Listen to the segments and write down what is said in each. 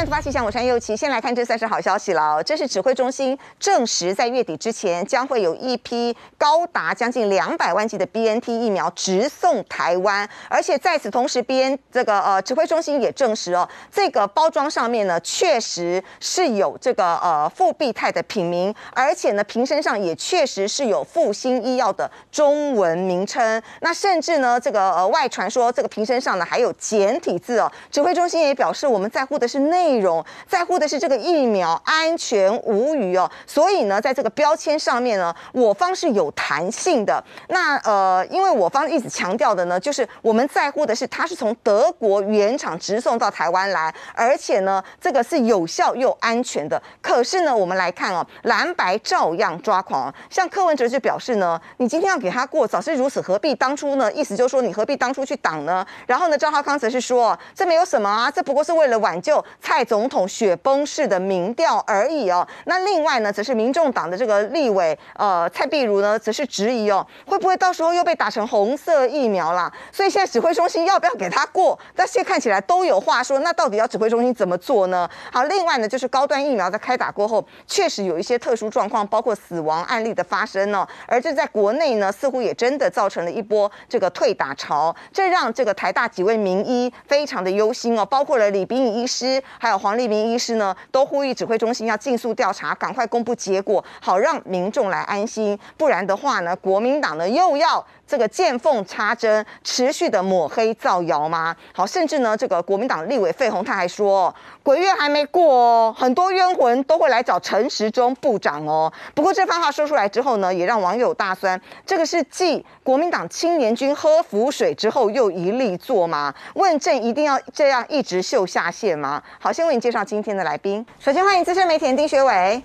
是突发奇想，我是右奇。先来看这算是好消息了，这是指挥中心证实，在月底之前将会有一批高达将近两百万剂的 B N T 疫苗直送台湾，而且在此同时，B N 这个呃指挥中心也证实哦，这个包装上面呢确实是有这个呃复必泰的品名，而且呢瓶身上也确实是有复兴医药的中文名称。那甚至呢这个呃外传说这个瓶身上呢还有简体字哦，指挥中心也表示我们在乎的是。内内容在乎的是这个疫苗安全无虞哦，所以呢，在这个标签上面呢，我方是有弹性的。那呃，因为我方一直强调的呢，就是我们在乎的是它是从德国原厂直送到台湾来，而且呢，这个是有效又安全的。可是呢，我们来看哦，蓝白照样抓狂。像柯文哲就表示呢，你今天要给他过，早是如此，何必当初呢？意思就是说，你何必当初去挡呢？然后呢，赵浩康则是说，这没有什么啊，这不过是为了挽救。蔡总统雪崩式的民调而已哦。那另外呢，则是民众党的这个立委呃蔡碧如呢，则是质疑哦，会不会到时候又被打成红色疫苗啦？所以现在指挥中心要不要给他过？那现在看起来都有话说。那到底要指挥中心怎么做呢？好，另外呢，就是高端疫苗在开打过后，确实有一些特殊状况，包括死亡案例的发生哦。而这在国内呢，似乎也真的造成了一波这个退打潮，这让这个台大几位名医非常的忧心哦，包括了李炳宇医师。还有黄立明医师呢，都呼吁指挥中心要尽速调查，赶快公布结果，好让民众来安心。不然的话呢，国民党呢又要这个见缝插针，持续的抹黑造谣吗？好，甚至呢，这个国民党立委费鸿他还说，鬼月还没过哦，很多冤魂都会来找陈时中部长哦。不过这番话说出来之后呢，也让网友大酸。这个是继国民党青年军喝浮水之后又一力做吗？问政一定要这样一直秀下限吗？好，先为你介绍今天的来宾。首先欢迎资深媒体人丁学伟，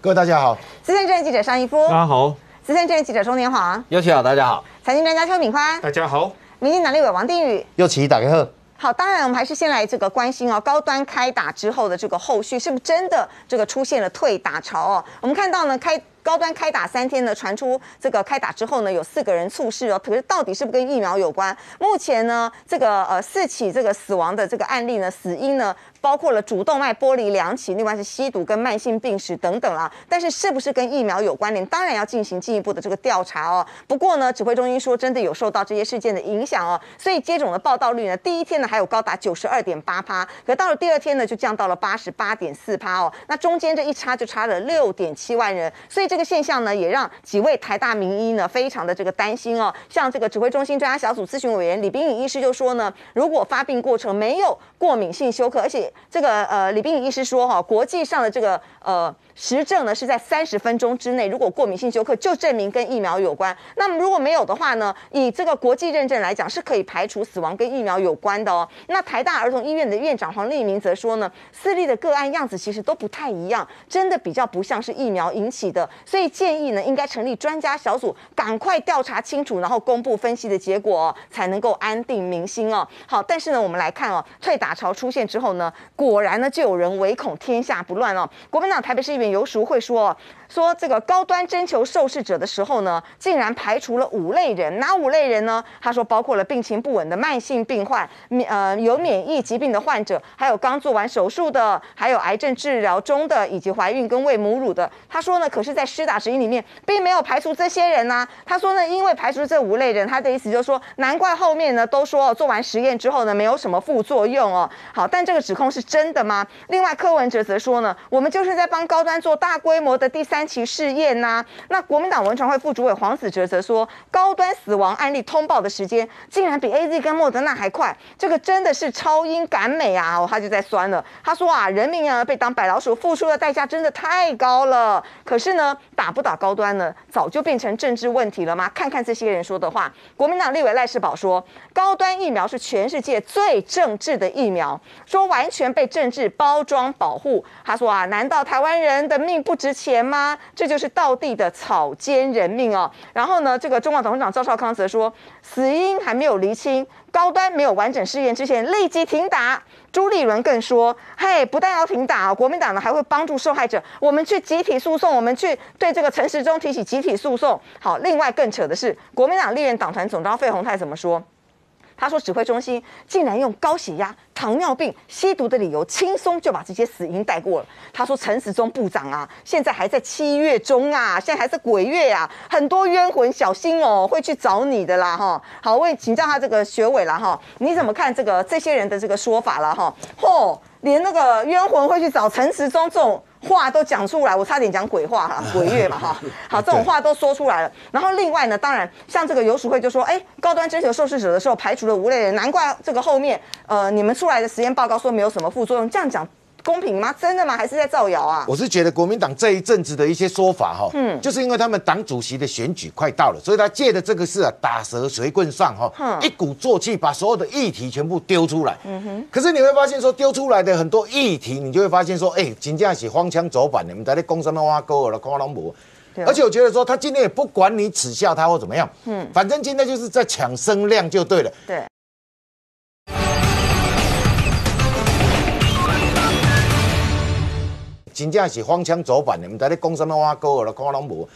各位大家好。资深政治记者尚一夫，大家好。资深政治记者钟年华，尤其好，大家好。财经专家邱敏宽，大家好。民进党立委王定宇，又起打开贺。好，当然我们还是先来这个关心哦，高端开打之后的这个后续，是不是真的这个出现了退打潮哦？我们看到呢，开。高端开打三天呢，传出这个开打之后呢，有四个人猝死哦。可是到底是不是跟疫苗有关？目前呢，这个呃四起这个死亡的这个案例呢，死因呢包括了主动脉剥离两起，另外是吸毒跟慢性病史等等啦。但是是不是跟疫苗有关联？当然要进行进一步的这个调查哦。不过呢，指挥中心说真的有受到这些事件的影响哦，所以接种的报道率呢，第一天呢还有高达九十二点八趴，可到了第二天呢就降到了八十八点四趴哦。那中间这一差就差了六点七万人，所以这个现象呢，也让几位台大名医呢非常的这个担心哦。像这个指挥中心专家小组咨询委员李冰宇医师就说呢，如果发病过程没有过敏性休克，而且这个呃李冰医师说哈，国际上的这个呃。实证呢是在三十分钟之内，如果过敏性休克就证明跟疫苗有关。那么如果没有的话呢，以这个国际认证来讲，是可以排除死亡跟疫苗有关的哦。那台大儿童医院的院长黄立明则说呢，私立的个案样子其实都不太一样，真的比较不像是疫苗引起的，所以建议呢应该成立专家小组，赶快调查清楚，然后公布分析的结果，才能够安定民心哦。好，但是呢，我们来看哦，退打潮出现之后呢，果然呢就有人唯恐天下不乱哦。国民党台北市议员。游淑慧说。说这个高端征求受试者的时候呢，竟然排除了五类人，哪五类人呢？他说包括了病情不稳的慢性病患，免呃有免疫疾病的患者，还有刚做完手术的，还有癌症治疗中的，以及怀孕跟喂母乳的。他说呢，可是，在施打指引里面，并没有排除这些人呢。他说呢，因为排除这五类人，他的意思就是说，难怪后面呢都说做完实验之后呢，没有什么副作用哦。好，但这个指控是真的吗？另外，柯文哲则说呢，我们就是在帮高端做大规模的第三。三期试验呐，那国民党文传会副主委黄子哲则说，高端死亡案例通报的时间竟然比 A Z 跟莫德纳还快，这个真的是超英赶美啊！哦，他就在酸了，他说啊，人民啊被当白老鼠，付出的代价真的太高了。可是呢，打不打高端呢，早就变成政治问题了吗？看看这些人说的话，国民党立委赖世宝说，高端疫苗是全世界最政治的疫苗，说完全被政治包装保护。他说啊，难道台湾人的命不值钱吗？这就是道地的草菅人命哦。然后呢，这个中国董事长赵少康则说，死因还没有厘清，高端没有完整试验之前立即停打。朱立伦更说，嘿，不但要停打，国民党呢还会帮助受害者，我们去集体诉讼，我们去对这个陈时中提起集体诉讼。好，另外更扯的是，国民党立院党团总召费鸿泰怎么说？他说指挥中心竟然用高血压、糖尿病、吸毒的理由，轻松就把这些死因带过了。他说陈时中部长啊，现在还在七月中啊，现在还是鬼月啊，很多冤魂小心哦，会去找你的啦哈。好，我也请教他这个学委了哈，你怎么看这个这些人的这个说法了哈？嚯，连那个冤魂会去找陈时中这种。话都讲出来，我差点讲鬼话哈，鬼月嘛哈，好，这种话都说出来了。然后另外呢，当然像这个游淑慧就说，哎，高端追求受试者的时候排除了无类人，难怪这个后面呃你们出来的实验报告说没有什么副作用，这样讲。公平吗？真的吗？还是在造谣啊？我是觉得国民党这一阵子的一些说法，哈，嗯，就是因为他们党主席的选举快到了，所以他借的这个事啊，打蛇随棍上，哈，一鼓作气把所有的议题全部丢出来。嗯哼。可是你会发现说，丢出来的很多议题，你就会发现说，哎，金价是荒腔走板，你们在那攻什么挖沟了，空龙博。而且我觉得说，他今天也不管你耻笑他或怎么样，嗯，反正今天就是在抢声量就对了。对。真正是荒腔走板，你们在那攻什么挖沟了，空龙博。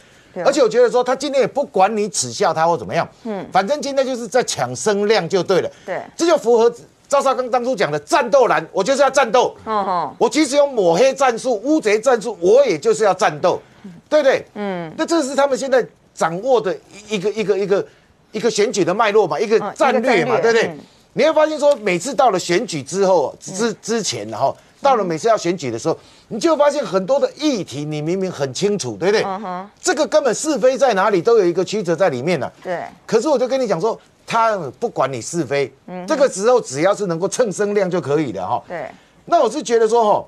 而且我觉得说，他今天也不管你耻笑他或怎么样，嗯，反正今天就是在抢声量就对了。对，这就符合赵少刚当初讲的战斗蓝，我就是要战斗。哦吼，我即使用抹黑战术、乌贼战术，我也就是要战斗，对不对？嗯，那这是他们现在掌握的一个一个一个一个选举的脉络嘛，一个战略嘛，对不对？你会发现说，每次到了选举之后之之前，然后。到了每次要选举的时候，你就发现很多的议题，你明明很清楚，对不对？这个根本是非在哪里，都有一个曲折在里面呢。对。可是我就跟你讲说，他不管你是非，这个时候只要是能够蹭声量就可以了哈。对。那我是觉得说哈，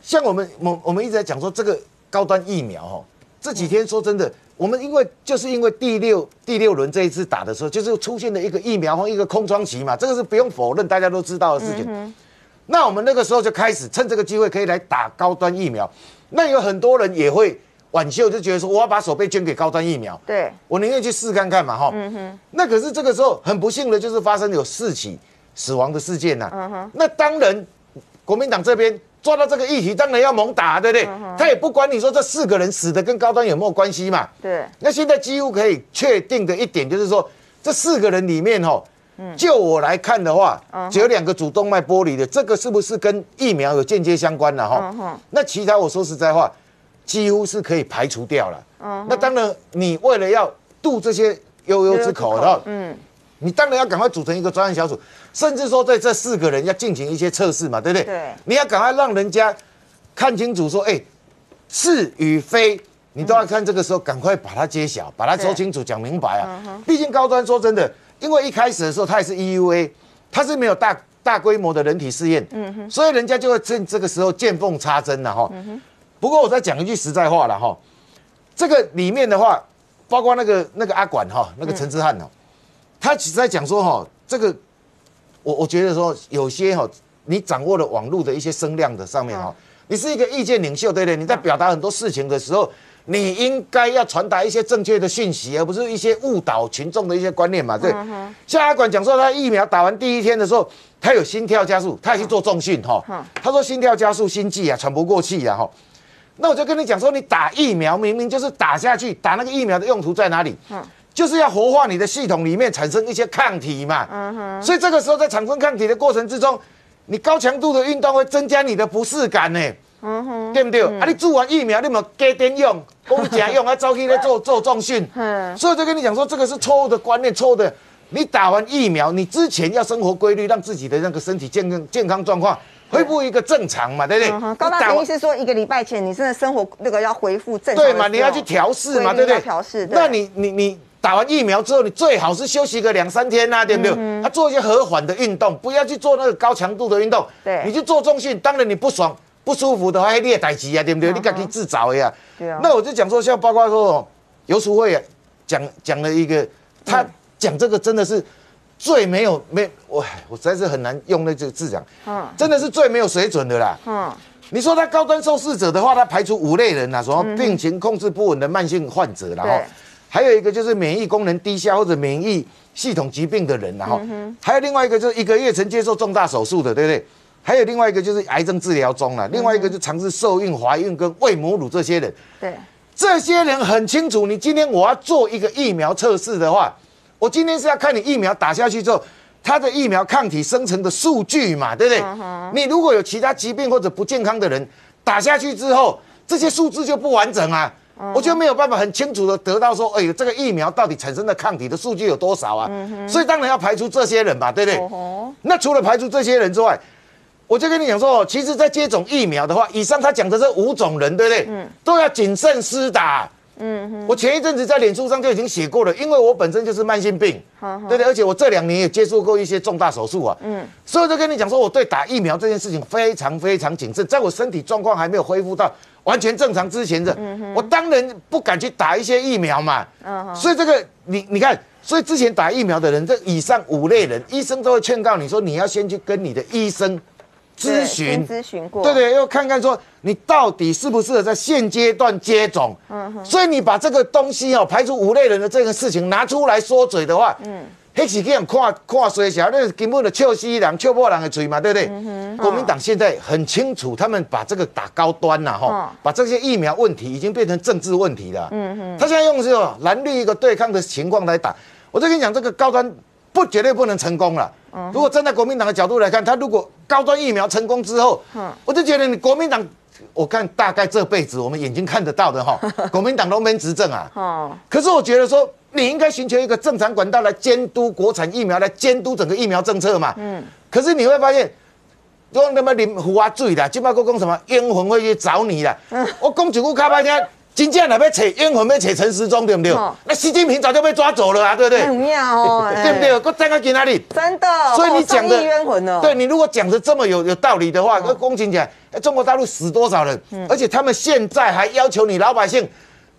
像我们我我们一直在讲说这个高端疫苗哈，这几天说真的，我们因为就是因为第六第六轮这一次打的时候，就是出现了一个疫苗和一个空窗期嘛，这个是不用否认，大家都知道的事情。那我们那个时候就开始趁这个机会可以来打高端疫苗，那有很多人也会挽袖，就觉得说我要把手背捐给高端疫苗，对我宁愿去试看看嘛，哈。嗯哼。那可是这个时候很不幸的就是发生有四起死亡的事件呐。嗯哼。那当然，国民党这边抓到这个议题，当然要猛打，对不对？他也不管你说这四个人死的跟高端有没有关系嘛。对。那现在几乎可以确定的一点就是说，这四个人里面，哈。就我来看的话，只有两个主动脉剥离的，这个是不是跟疫苗有间接相关的哈？那其他我说实在话，几乎是可以排除掉了。那当然，你为了要渡这些悠悠之口的，嗯，你当然要赶快组成一个专案小组，甚至说在这四个人要进行一些测试嘛，对不对？对。你要赶快让人家看清楚，说，哎，是与非，你都要看这个时候赶快把它揭晓，把它说清楚，讲明白啊。毕竟高端说真的。因为一开始的时候，它也是 EUA，它是没有大大规模的人体试验，嗯哼，所以人家就会趁这个时候见缝插针了哈。不过我再讲一句实在话了哈，这个里面的话，包括那个那个阿管哈，那个陈志汉哦，他只在讲说哈，这个我我觉得说有些哈，你掌握了网络的一些声量的上面哈，你是一个意见领袖，对不对？你在表达很多事情的时候。你应该要传达一些正确的讯息，而不是一些误导群众的一些观念嘛？对。像阿管讲说，他疫苗打完第一天的时候，他有心跳加速，他也去做重训哈。他说心跳加速、心悸啊，喘不过气啊哈。那我就跟你讲说，你打疫苗明明就是打下去，打那个疫苗的用途在哪里？嗯，就是要活化你的系统里面产生一些抗体嘛。所以这个时候在产生抗体的过程之中，你高强度的运动会增加你的不适感呢。嗯哼，对不对？啊，你做完疫苗，你冇加点用，公假用，还早起来做做重训。嗯，所以就跟你讲说，这个是错误的观念，错的。你打完疫苗，你之前要生活规律，让自己的那个身体健康健康状况恢复一个正常嘛，对不对？高大的意思说，一个礼拜前你真的生活那个要恢复正常。对嘛？你要去调试嘛，对不对？调试。那你你你打完疫苗之后，你最好是休息个两三天呐，对不对？啊做一些和缓的运动，不要去做那个高强度的运动。对，你去做重训，当然你不爽。不舒服的话，你也代志啊，对不对？你自己自找呀。对啊。那我就讲说，像包括说游淑慧讲讲了一个，他讲这个真的是最没有没我我实在是很难用那这个字讲，嗯，真的是最没有水准的啦。嗯。你说他高端受试者的话，他排除五类人呐，什么病情控制不稳的慢性患者，然后还有一个就是免疫功能低下或者免疫系统疾病的人，然后还有另外一个就是一个月曾接受重大手术的，对不对？还有另外一个就是癌症治疗中了，另外一个就尝试受孕、怀孕跟喂母乳这些人。对，这些人很清楚，你今天我要做一个疫苗测试的话，我今天是要看你疫苗打下去之后，它的疫苗抗体生成的数据嘛，对不对？你如果有其他疾病或者不健康的人打下去之后，这些数字就不完整啊。我就没有办法很清楚的得到说，哎呦，这个疫苗到底产生的抗体的数据有多少啊？所以当然要排除这些人吧，对不对？那除了排除这些人之外，我就跟你讲说，其实，在接种疫苗的话，以上他讲的这五种人，对不对？都要谨慎施打。嗯我前一阵子在脸书上就已经写过了，因为我本身就是慢性病，对对，而且我这两年也接触过一些重大手术啊。嗯。所以就跟你讲说，我对打疫苗这件事情非常非常谨慎，在我身体状况还没有恢复到。完全正常之前的，我当然不敢去打一些疫苗嘛。所以这个你你看，所以之前打疫苗的人，这以上五类人，医生都会劝告你说，你要先去跟你的医生咨询，咨询过，对对，要看看说你到底适不适合在现阶段接种。嗯哼。所以你把这个东西哦，排除五类人的这个事情拿出来说嘴的话，嗯。黑是这样看看衰小，那根本的笑死人、笑破人的嘴嘛，对不对？国民党现在很清楚，他们把这个打高端了哈，把这些疫苗问题已经变成政治问题了。嗯哼，他现在用这种蓝绿一个对抗的情况来打，我就跟你讲，这个高端不绝对不能成功了。如果站在国民党的角度来看，他如果高端疫苗成功之后，我就觉得你国民党，我看大概这辈子我们眼睛看得到的哈，国民党都没执政啊。哦，可是我觉得说。你应该寻求一个正常管道来监督国产疫苗，来监督整个疫苗政策嘛。嗯。可是你会发现，用那么林胡啊醉的，今麦哥讲什么冤魂会去找你的。嗯。我讲几句卡巴听，真正来要扯冤魂，要扯陈时中，对不对？那习近平早就被抓走了啊，对不对？很妙哦。对不对？我站在哪里？真的。所以你讲的冤魂哦。对你如果讲的这么有有道理的话，那公起来，中国大陆死多少人？而且他们现在还要求你老百姓，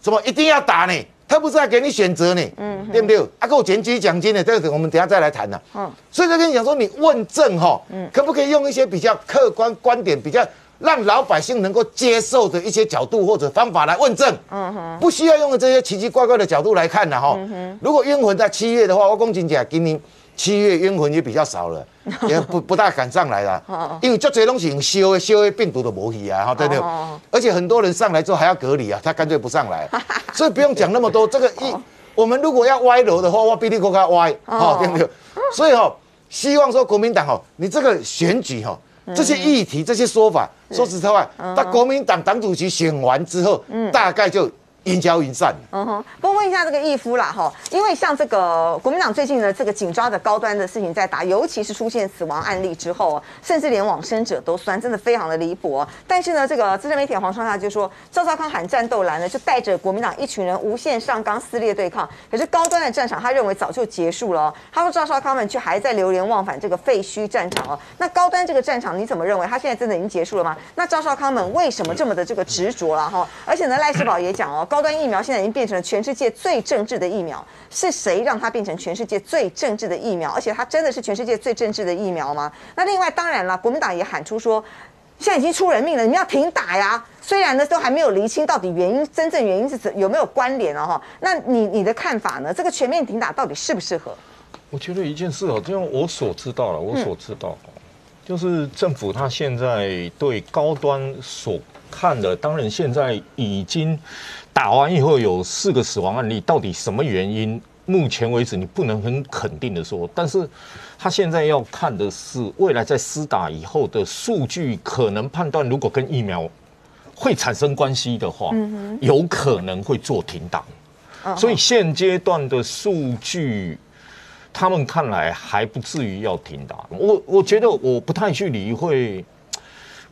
什么一定要打呢？他不是在给你选择呢，嗯，对不对？啊，给我减举奖金呢，这个我们等下再来谈呢。嗯，所以就跟你讲说，你问政哈，嗯，可不可以用一些比较客观观点、比较让老百姓能够接受的一些角度或者方法来问政？嗯哼，不需要用这些奇奇怪怪的角度来看的哈。如果冤魂在七月的话，我公斤姐今年七月冤魂也比较少了。也不不大敢上来了，因为这些东西用修的修的病毒都无去啊，哈，对不对？而且很多人上来之后还要隔离啊，他干脆不上来，所以不用讲那么多。这个一我们如果要歪楼的话，我比你更加歪，哈，对不对？所以哈，希望说国民党哈，你这个选举哈，这些议题、这些说法，说实在话，到国民党党主席选完之后，大概就。烟消云散。嗯哼，不过问一下这个义夫啦哈，因为像这个国民党最近呢这个紧抓着高端的事情在打，尤其是出现死亡案例之后，甚至连往生者都酸，真的非常的离谱。但是呢，这个资深媒体黄双夏就说，赵少康喊战斗蓝呢，就带着国民党一群人无限上纲撕裂对抗。可是高端的战场，他认为早就结束了。他说赵少康们却还在流连忘返这个废墟战场哦。那高端这个战场你怎么认为？他现在真的已经结束了吗？那赵少康们为什么这么的这个执着了哈？而且呢，赖世宝也讲哦。高高端疫苗现在已经变成了全世界最政治的疫苗，是谁让它变成全世界最政治的疫苗？而且它真的是全世界最政治的疫苗吗？那另外，当然了，国民党也喊出说，现在已经出人命了，你们要停打呀！虽然呢，都还没有厘清到底原因，真正原因是怎有没有关联哦哈？那你你的看法呢？这个全面停打到底适不适合？我觉得一件事哦，就像我所知道了，我所知道，就是政府他现在对高端所。看的当然，现在已经打完以后有四个死亡案例，到底什么原因？目前为止你不能很肯定的说，但是他现在要看的是未来在施打以后的数据，可能判断如果跟疫苗会产生关系的话，有可能会做停打。所以现阶段的数据，他们看来还不至于要停打。我我觉得我不太去理会。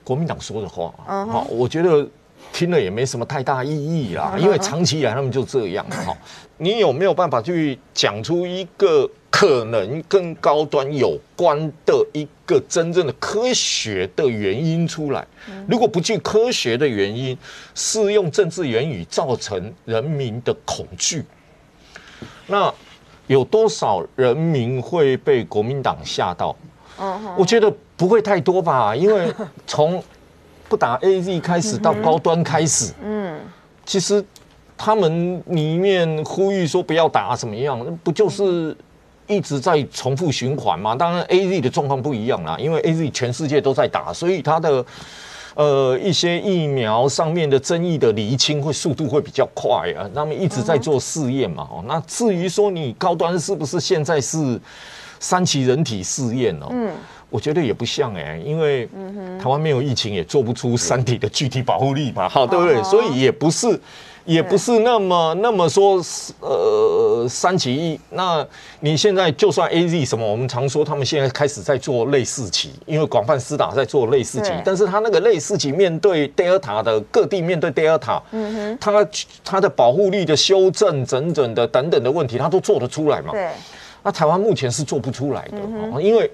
国民党说的话，好，我觉得听了也没什么太大意义啦，因为长期以来他们就这样。好，你有没有办法去讲出一个可能跟高端有关的一个真正的科学的原因出来？如果不具科学的原因，是用政治言语造成人民的恐惧，那有多少人民会被国民党吓到？我觉得不会太多吧，因为从不打 A Z 开始到高端开始，嗯，其实他们里面呼吁说不要打怎么样，不就是一直在重复循环吗？当然 A Z 的状况不一样啦，因为 A Z 全世界都在打，所以它的呃一些疫苗上面的争议的厘清会速度会比较快啊，他们一直在做试验嘛。哦，那至于说你高端是不是现在是？三期人体试验哦，嗯，我觉得也不像哎，因为台湾没有疫情，也做不出三体的具体保护力嘛，好，对不对？所以也不是。也不是那么那么说，呃，三期一。那你现在就算 A Z 什么，我们常说他们现在开始在做类似期，因为广泛施打在做类似期。但是他那个类似期面对 Delta 的各地面对 Delta，嗯哼，他他的保护力的修正、整整的等等的问题，他都做得出来嘛？对。那台湾目前是做不出来的，因为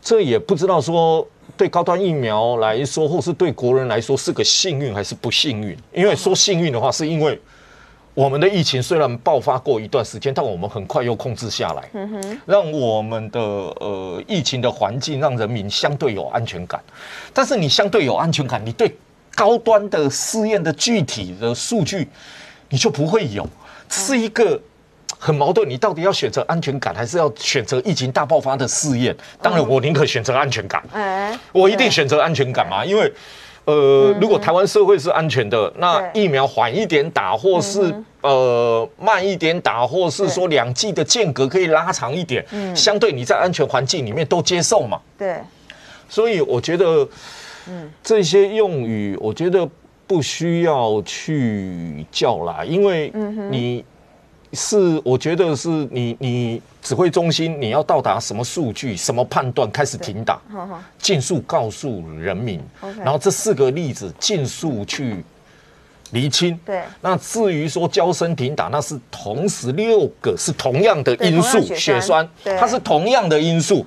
这也不知道说。对高端疫苗来说，或是对国人来说，是个幸运还是不幸运？因为说幸运的话，是因为我们的疫情虽然爆发过一段时间，但我们很快又控制下来，让我们的呃疫情的环境让人民相对有安全感。但是你相对有安全感，你对高端的试验的具体的数据，你就不会有，是一个。很矛盾，你到底要选择安全感，还是要选择疫情大爆发的试验？当然，我宁可选择安全感。哎，我一定选择安全感嘛，因为，呃，如果台湾社会是安全的，那疫苗缓一点打，或是呃慢一点打，或是说两剂的间隔可以拉长一点，相对你在安全环境里面都接受嘛。对，所以我觉得，嗯，这些用语，我觉得不需要去叫啦，因为你。是，我觉得是你，你指挥中心你要到达什么数据、什么判断，开始停打，尽速告诉人民。然后这四个例子尽速去厘清。对。那至于说交生停打，那是同时六个是同样的因素，血栓，它是同样的因素。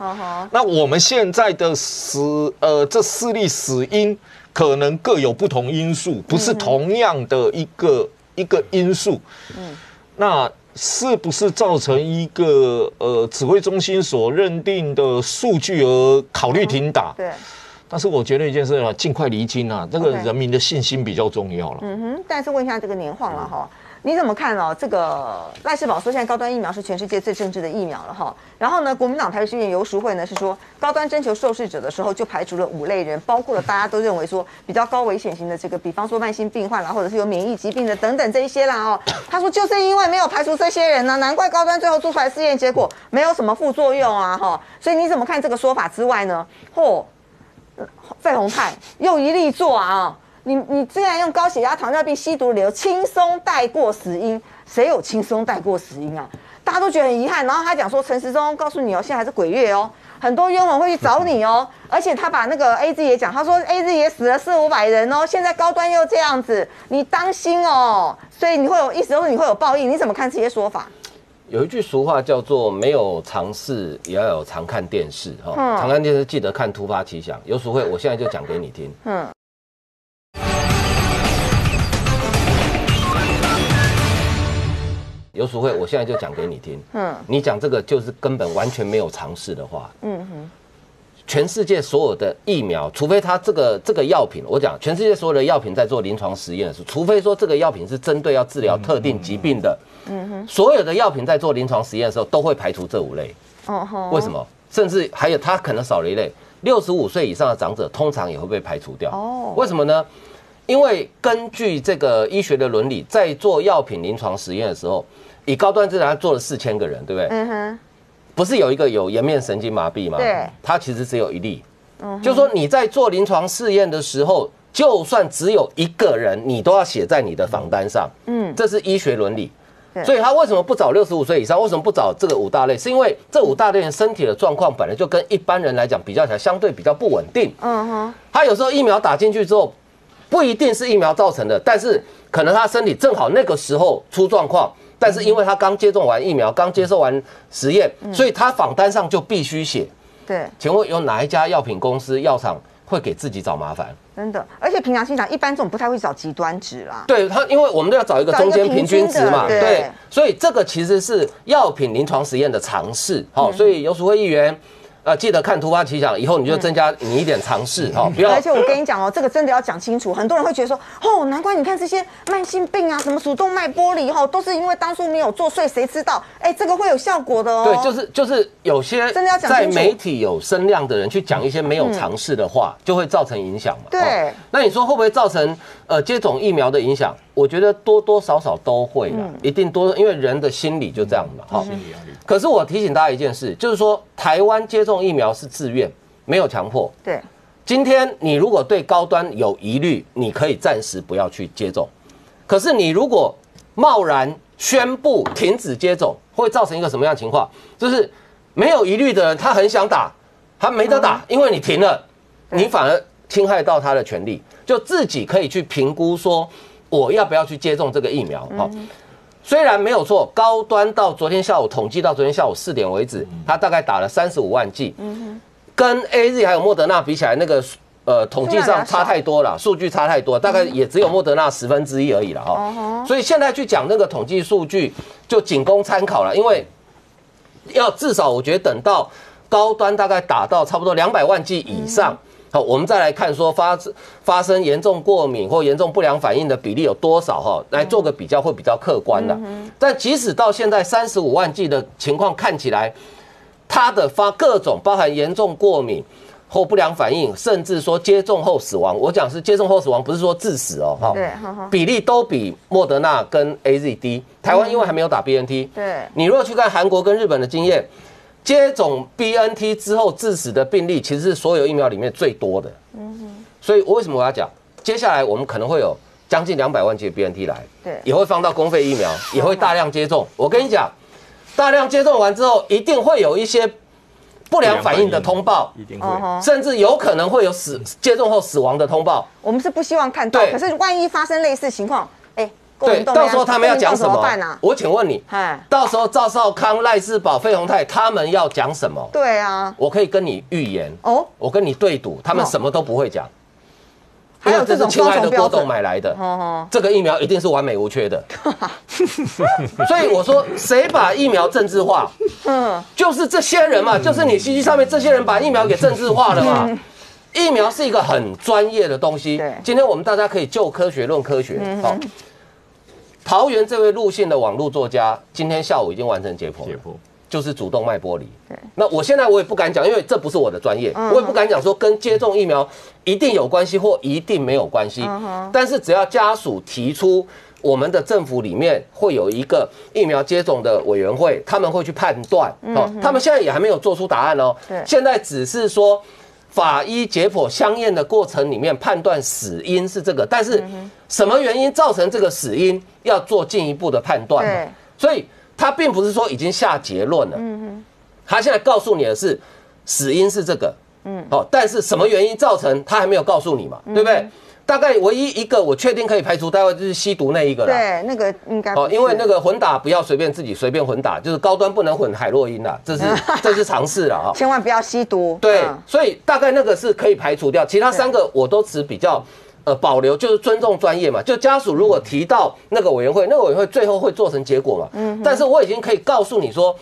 那我们现在的死，呃，这四例死因可能各有不同因素，不是同样的一个一个因素。嗯。那是不是造成一个呃指挥中心所认定的数据而考虑停打？对。但是我觉得一件事啊，尽快离京啊，这个人民的信心比较重要了。嗯哼。但是问一下这个年晃了哈。你怎么看哦？这个赖世宝说现在高端疫苗是全世界最政治的疫苗了哈。然后呢，国民党台北市议员游淑慧呢是说，高端征求受试者的时候就排除了五类人，包括了大家都认为说比较高危险型的这个，比方说慢性病患啦，或者是有免疫疾病的等等这一些啦哦。他说就是因为没有排除这些人呢，难怪高端最后做出来试验结果没有什么副作用啊哈。所以你怎么看这个说法之外呢？嚯，费鸿泰又一例做啊！你你竟然用高血压、糖尿病、吸毒理由轻松带过死因，谁有轻松带过死因啊？大家都觉得很遗憾。然后他讲说，陈时中告诉你哦，现在还是鬼月哦，很多冤枉会去找你哦。而且他把那个 A Z 也讲，他说 A Z 也死了四五百人哦，现在高端又这样子，你当心哦。所以你会有意思，就是你会有报应。你怎么看这些说法？有一句俗话叫做“没有尝试也要有常看电视”哈，常看电视记得看突发奇想。有鼠会，我现在就讲给你听。嗯。游淑慧，我现在就讲给你听。嗯，你讲这个就是根本完全没有尝试的话。嗯哼，全世界所有的疫苗，除非它这个这个药品，我讲全世界所有的药品在做临床实验的时候，除非说这个药品是针对要治疗特定疾病的。嗯哼，所有的药品在做临床实验的时候都会排除这五类。哦吼，为什么？甚至还有它可能少了一类，六十五岁以上的长者通常也会被排除掉。哦，为什么呢？因为根据这个医学的伦理，在做药品临床实验的时候，以高端治疗做了四千个人，对不对？嗯哼。不是有一个有颜面神经麻痹吗？对。他其实只有一例。嗯。就说你在做临床试验的时候，就算只有一个人，你都要写在你的访单上。嗯。这是医学伦理。所以他为什么不找六十五岁以上？为什么不找这个五大类？是因为这五大类人身体的状况本来就跟一般人来讲比较起来，相对比较不稳定。嗯哼。他有时候疫苗打进去之后。不一定是疫苗造成的，但是可能他身体正好那个时候出状况，但是因为他刚接种完疫苗，刚接受完实验，所以他访单上就必须写。对，请问有哪一家药品公司药厂会给自己找麻烦？真的，而且平常心讲，一般这种不太会找极端值啦。对他，因为我们都要找一个中间平均值嘛。对，所以这个其实是药品临床实验的尝试。好，所以有署会议员。呃，记得看突发奇想，以后你就增加你一点尝试哈，不要。而且我跟你讲哦，这个真的要讲清楚，很多人会觉得说，哦，难怪你看这些慢性病啊，什么主动脉剥离哈，都是因为当初没有做，所以谁知道？哎，这个会有效果的哦。对，就是就是有些真的要讲在媒体有声量的人去讲一些没有尝试的话，就会造成影响嘛。对。那你说会不会造成呃接种疫苗的影响？我觉得多多少少都会啦，一定多，因为人的心理就这样嘛，哈。心理压力。可是我提醒大家一件事，就是说台湾接种疫苗是自愿，没有强迫。对，今天你如果对高端有疑虑，你可以暂时不要去接种。可是你如果贸然宣布停止接种，会造成一个什么样的情况？就是没有疑虑的人，他很想打，他没得打，因为你停了，你反而侵害到他的权利，就自己可以去评估说我要不要去接种这个疫苗。好，虽然没有错，高端到昨天下午统计到昨天下午四点为止，他大概打了三十五万剂，跟 A Z 还有莫德纳比起来，那个呃统计上差太多了，数据差太多，大概也只有莫德纳十分之一而已了哈。所以现在去讲那个统计数据，就仅供参考了，因为要至少我觉得等到高端大概打到差不多两百万剂以上。好，我们再来看说发发生严重过敏或严重不良反应的比例有多少哈，来做个比较会比较客观的。但即使到现在三十五万剂的情况看起来，它的发各种包含严重过敏或不良反应，甚至说接种后死亡，我讲是接种后死亡，不是说致死哦哈。比例都比莫德纳跟 A Z 低。台湾因为还没有打 B N T，对你如果去看韩国跟日本的经验，接种 B N T 之后致死的病例，其实是所有疫苗里面最多的。嗯哼所以我为什么我要讲？接下来我们可能会有将近两百万剂的 B N T 来，对也会放到公费疫苗，也会大量接种。我跟你讲，大量接种完之后，一定会有一些不良反应的通报，一定会。甚至有可能会有死接种后死亡的通报。我们是不希望看到，可是万一发生类似情况，对，到时候他们要讲什么？我请问你，哎，到时候赵少康、赖世宝、费鸿泰他们要讲什么？对啊，我可以跟你预言，哦，我跟你对赌，他们什么都不会讲。还有因为这这种是亲爱的郭双重标准董买来的，这个疫苗一定是完美无缺的。所以我说，谁把疫苗政治化？嗯，就是这些人嘛，就是你信息上面这些人把疫苗给政治化了嘛。疫苗是一个很专业的东西，今天我们大家可以就科学论科学。好，桃园这位陆姓的网络作家，今天下午已经完成解剖解剖。就是主动脉剥离对。那我现在我也不敢讲，因为这不是我的专业，我也不敢讲说跟接种疫苗一定有关系或一定没有关系。但是只要家属提出，我们的政府里面会有一个疫苗接种的委员会，他们会去判断。哦，他们现在也还没有做出答案哦对。现在只是说。法医解剖相验的过程里面判断死因是这个，但是什么原因造成这个死因，要做进一步的判断嘛对。所以他并不是说已经下结论了，他现在告诉你的是死因是这个，嗯，哦，但是什么原因造成他还没有告诉你嘛，对不对？大概唯一一个我确定可以排除，大概就是吸毒那一个了。对，那个应该哦，因为那个混打不要随便自己随便混打，就是高端不能混海洛因啦，这是 这是常识了哈。千万不要吸毒，对嗯，所以大概那个是可以排除掉，其他三个我都持比较呃保留，就是尊重专业嘛。就家属如果提到那个委员会，那个委员会最后会做成结果嘛。嗯。但是我已经可以告诉你说，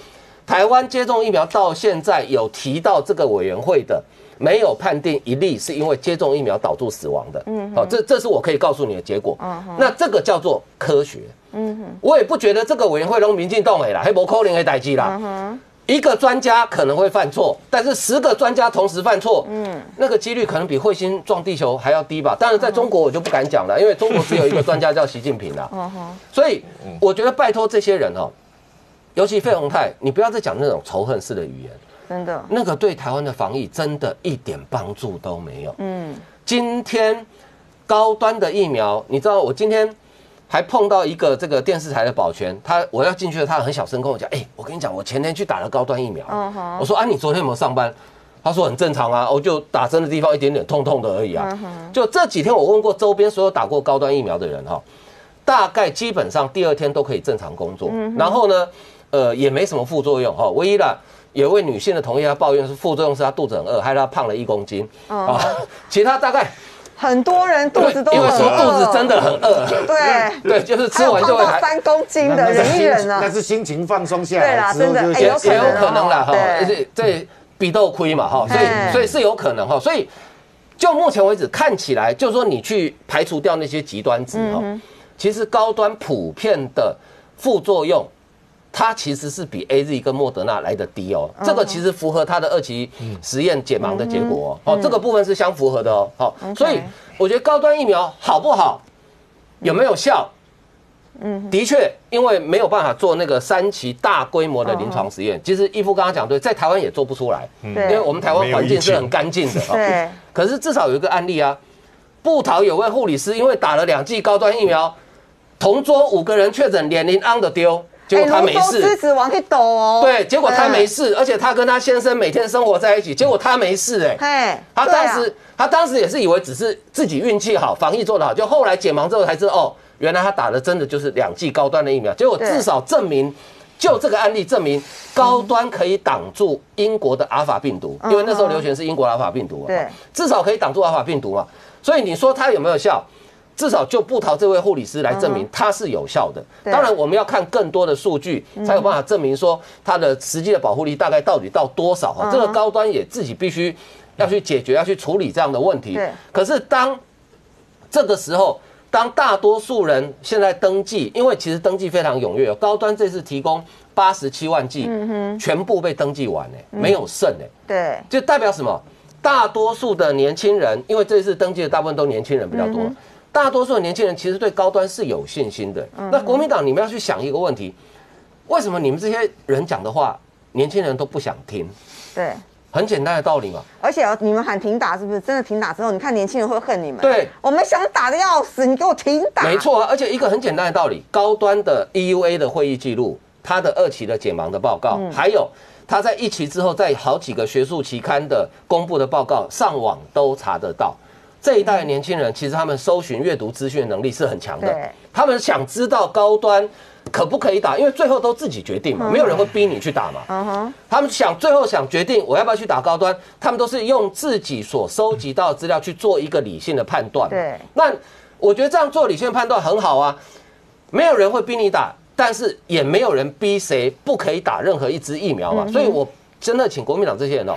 台湾接种疫苗到现在有提到这个委员会的。没有判定一例是因为接种疫苗导致死亡的，嗯，好，这这是我可以告诉你的结果，嗯那这个叫做科学，嗯哼。我也不觉得这个委员会让民进动哎啦，黑不扣零的代机啦，嗯一个专家可能会犯错，但是十个专家同时犯错，嗯，那个几率可能比彗星撞地球还要低吧。当然，在中国我就不敢讲了，因为中国只有一个专家叫习近平啦。所以我觉得拜托这些人哦，尤其费鸿泰，你不要再讲那种仇恨式的语言，真的，那个对台湾的防疫真的一点帮助都没有。嗯，今天高端的疫苗，你知道我今天。还碰到一个这个电视台的保全，他我要进去了，他很小声跟我讲，哎、我跟你讲，我前天去打了高端疫苗。嗯哼我说啊，你昨天有没有上班？他说很正常啊，我就打针的地方一点点痛痛的而已啊。就这几天我问过周边所有打过高端疫苗的人哈，大概基本上第二天都可以正常工作，然后呢，呃，也没什么副作用哈。唯一啦，有一位女性的同业她抱怨是副作用是她肚子很饿，害她胖了一公斤。啊。其他大概很多人肚子都因为说肚子真的很饿，对，对，就是吃完就会还三公斤的那是忍一忍啊。心那，是心情放松下对啦来之后就也也有可能可能啦哈，对。这这比斗亏嘛哈，所哎。以所以是有可能哈，所以就目前为止看起来，就是说你去排除掉那些极端值哈，其实高端普遍的副作用。它其实是比 A Z 跟莫德纳来的低哦，这个其实符合它的二期实验解盲的结果哦，哦，这个部分是相符合的哦，好，所以我觉得高端疫苗好不好，有没有效，嗯，的确，因为没有办法做那个三期大规模的临床实验。其实义父刚刚讲对，在台湾也做不出来，因为我们台湾环境是很干净的。对。可是至少有一个案例啊，布桃有位护理师，因为打了两剂高端疫苗，同桌五个人确诊，脸临安的丢。结果他没事，狮子王去抖哦。对，结果他没事，而且他跟他先生每天生活在一起，结果他没事哎。嘿，他当时他当时也是以为只是自己运气好，防疫做得好，就后来解盲之后才知道哦，原来他打的真的就是两剂高端的疫苗。结果至少证明，就这个案例证明，高端可以挡住英国的阿尔法病毒，因为那时候流行是英国阿尔法病毒啊。对，至少可以挡住阿尔法病毒嘛。所以你说它有没有效？至少就布桃这位护理师来证明它是有效的。当然，我们要看更多的数据，才有办法证明说它的实际的保护力大概到底到多少哈。这个高端也自己必须要去解决、要去处理这样的问题。可是当这个时候，当大多数人现在登记，因为其实登记非常踊跃，高端这次提供八十七万剂，全部被登记完哎，没有剩哎。对，就代表什么？大多数的年轻人，因为这次登记的大部分都年轻人比较多。大多数的年轻人其实对高端是有信心的。那国民党，你们要去想一个问题：为什么你们这些人讲的话，年轻人都不想听？对，很简单的道理嘛。而且你们喊停打，是不是真的停打之后，你看年轻人会恨你们？对，我们想打的要死，你给我停打。没错啊，而且一个很简单的道理：高端的 EUA 的会议记录，它的二期的解盲的报告，还有他在一期之后，在好几个学术期刊的公布的报告，上网都查得到。这一代的年轻人其实他们搜寻阅读资讯的能力是很强的，他们想知道高端可不可以打，因为最后都自己决定嘛，没有人会逼你去打嘛。他们想最后想决定我要不要去打高端，他们都是用自己所收集到的资料去做一个理性的判断。对，那我觉得这样做理性判断很好啊，没有人会逼你打，但是也没有人逼谁不可以打任何一支疫苗嘛。所以我真的请国民党这些人哦。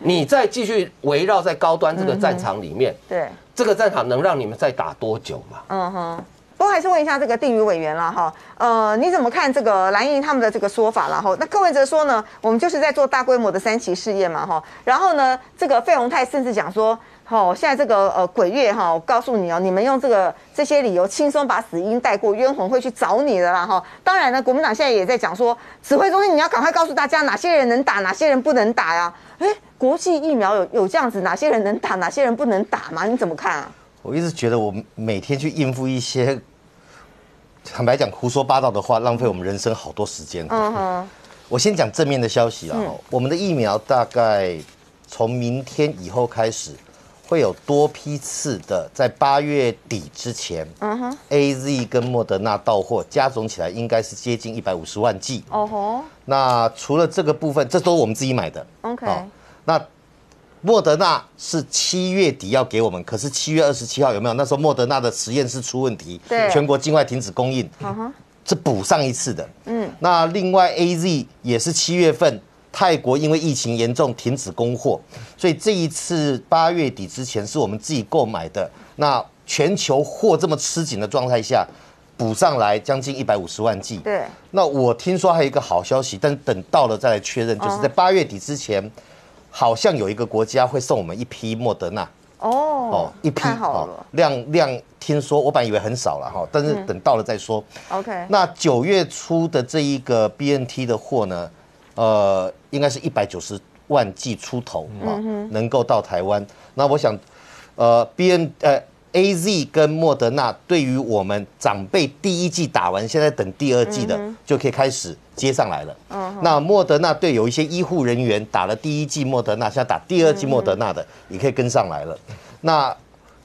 你再继续围绕在高端这个战场里面，对这个战场能让你们再打多久嘛？嗯哼，不过还是问一下这个定宇委员了哈，呃，你怎么看这个蓝营他们的这个说法然后那柯文哲说呢，我们就是在做大规模的三期试验嘛哈，然后呢，这个费鸿泰甚至讲说。好，现在这个呃鬼月哈，我告诉你哦，你们用这个这些理由轻松把死因带过，冤魂会去找你的啦哈。当然呢，国民党现在也在讲说，指挥中心你要赶快告诉大家哪些人能打，哪些人不能打呀。哎，国际疫苗有有这样子，哪些人能打，哪些人不能打吗？你怎么看啊？我一直觉得我每天去应付一些坦白讲胡说八道的话，浪费我们人生好多时间。嗯哼。我先讲正面的消息啊，我们的疫苗大概从明天以后开始。会有多批次的，在八月底之前，嗯哼，A Z 跟莫德纳到货，加总起来应该是接近一百五十万剂。哦吼，那除了这个部分，这都是我们自己买的。OK，那莫德纳是七月底要给我们，可是七月二十七号有没有？那时候莫德纳的实验室出问题，对，全国境外停止供应。是补上一次的。嗯，那另外 A Z 也是七月份。泰国因为疫情严重停止供货，所以这一次八月底之前是我们自己购买的。那全球货这么吃紧的状态下，补上来将近一百五十万剂。对。那我听说还有一个好消息，但等到了再来确认，就是在八月底之前，好像有一个国家会送我们一批莫德纳。哦。哦，一批哦，量量听说我本来以为很少了哈，但是等到了再说。OK。那九月初的这一个 BNT 的货呢？呃，应该是一百九十万剂出头啊，能够到台湾。那我想，呃，B N 呃 A Z 跟莫德纳对于我们长辈第一季打完，现在等第二季的就可以开始接上来了。那莫德纳对有一些医护人员打了第一季莫德纳，现在打第二季莫德纳的也可以跟上来了。那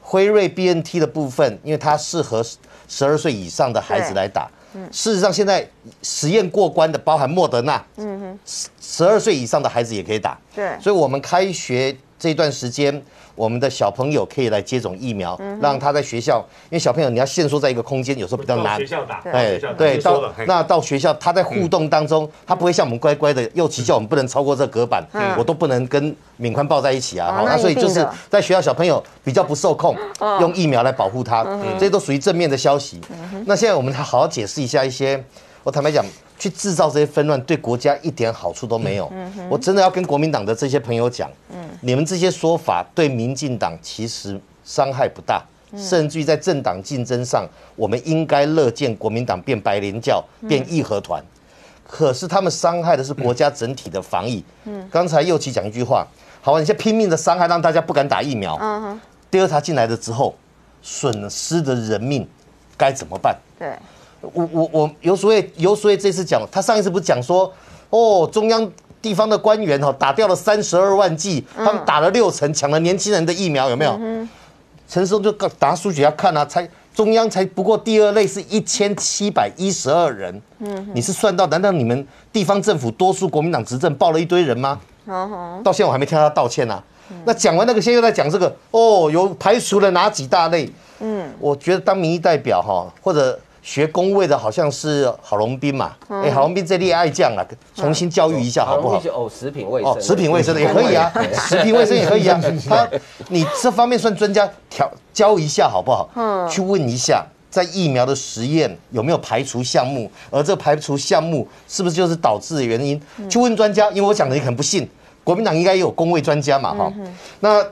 辉瑞 B N T 的部分，因为它适合十二岁以上的孩子来打。事实上，现在实验过关的包含莫德纳，嗯哼，十十二岁以上的孩子也可以打。对，所以，我们开学这段时间。我们的小朋友可以来接种疫苗，让他在学校，因为小朋友你要限缩在一个空间，有时候比较难。学校打，哎，对，到那到学校，他在互动当中，他不会像我们乖乖的，又奇叫我们不能超过这隔板，我都不能跟敏宽抱在一起啊。那所以就是在学校小朋友比较不受控，用疫苗来保护他，这些都属于正面的消息。那现在我们好好解释一下一些，我坦白讲。去制造这些纷乱，对国家一点好处都没有。我真的要跟国民党的这些朋友讲，你们这些说法对民进党其实伤害不大，甚至于在政党竞争上，我们应该乐见国民党变白莲教、变义和团。可是他们伤害的是国家整体的防疫。嗯，刚才右奇讲一句话，好啊，你现在拼命的伤害，让大家不敢打疫苗。嗯哼。第二，他进来了之后，损失的人命该怎么办？对，我我我有所谓有所谓这次讲，他上一次不是讲说，哦，中央地方的官员哈打掉了三十二万剂，他们打了六成，抢了年轻人的疫苗，有没有？陈松就打数据要看啊，才中央才不过第二类是一千七百一十二人，嗯，你是算到？难道你们地方政府多数国民党执政报了一堆人吗？到现在我还没听他道歉呢。那讲完那个，现在又在讲这个哦，有排除了哪几大类？嗯，我觉得当民意代表哈，或者学工位的，好像是郝龙斌嘛。哎，郝龙斌这厉爱将啊，重新教育一下好不好？哦，食品卫生哦，食品卫生的也可以啊，食品卫生也可以啊。他你这方面算专家，调教一下好不好？嗯，去问一下，在疫苗的实验有没有排除项目，而这排除项目是不是就是导致的原因？去问专家，因为我讲的你可能不信。国民党应该也有工位专家嘛，哈，那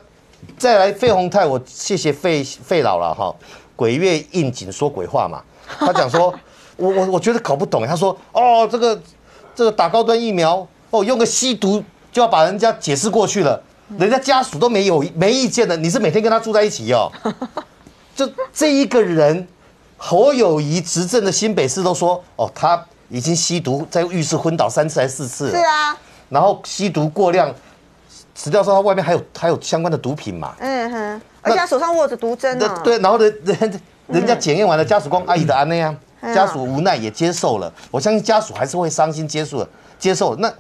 再来费鸿泰，我谢谢费费老了哈，鬼月应景说鬼话嘛，他讲说，我我我觉得搞不懂，他说哦这个这个打高端疫苗哦用个吸毒就要把人家解释过去了，人家家属都没有没意见的，你是每天跟他住在一起哦，就这一个人侯友谊执政的新北市都说哦他已经吸毒在浴室昏倒三次还是四次，是啊。然后吸毒过量，死掉之后，他外面还有还有相关的毒品嘛？嗯哼，而且他手上握着毒针呢。对，然后人人人家检验完了，家属光阿姨的安内啊，家属无奈也接受了。我相信家属还是会伤心接受接受。那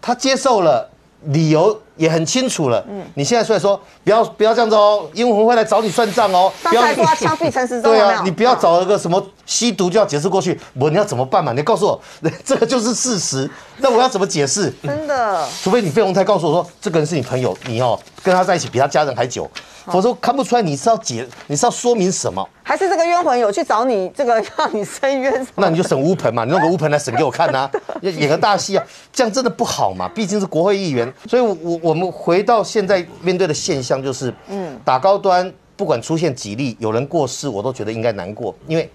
他接受了。理由也很清楚了。嗯，你现在虽然说不要不要这样子哦，英文会来找你算账哦。不要说枪毙陈时中。对啊，你不要找一个什么吸毒就要解释过去，我你要怎么办嘛？你告诉我，这个就是事实。那我要怎么解释？真的，除非你费鸿泰告诉我说，这个人是你朋友，你哦跟他在一起比他家人还久。否则看不出来你是要解，你是要说明什么？还是这个冤魂有去找你，这个让你伸冤？那你就审乌盆嘛，你弄个乌盆来审给我看呐，演个大戏啊，这样真的不好嘛？毕竟是国会议员，所以，我我们回到现在面对的现象就是，嗯，打高端不管出现几例，有人过世，我都觉得应该难过，因为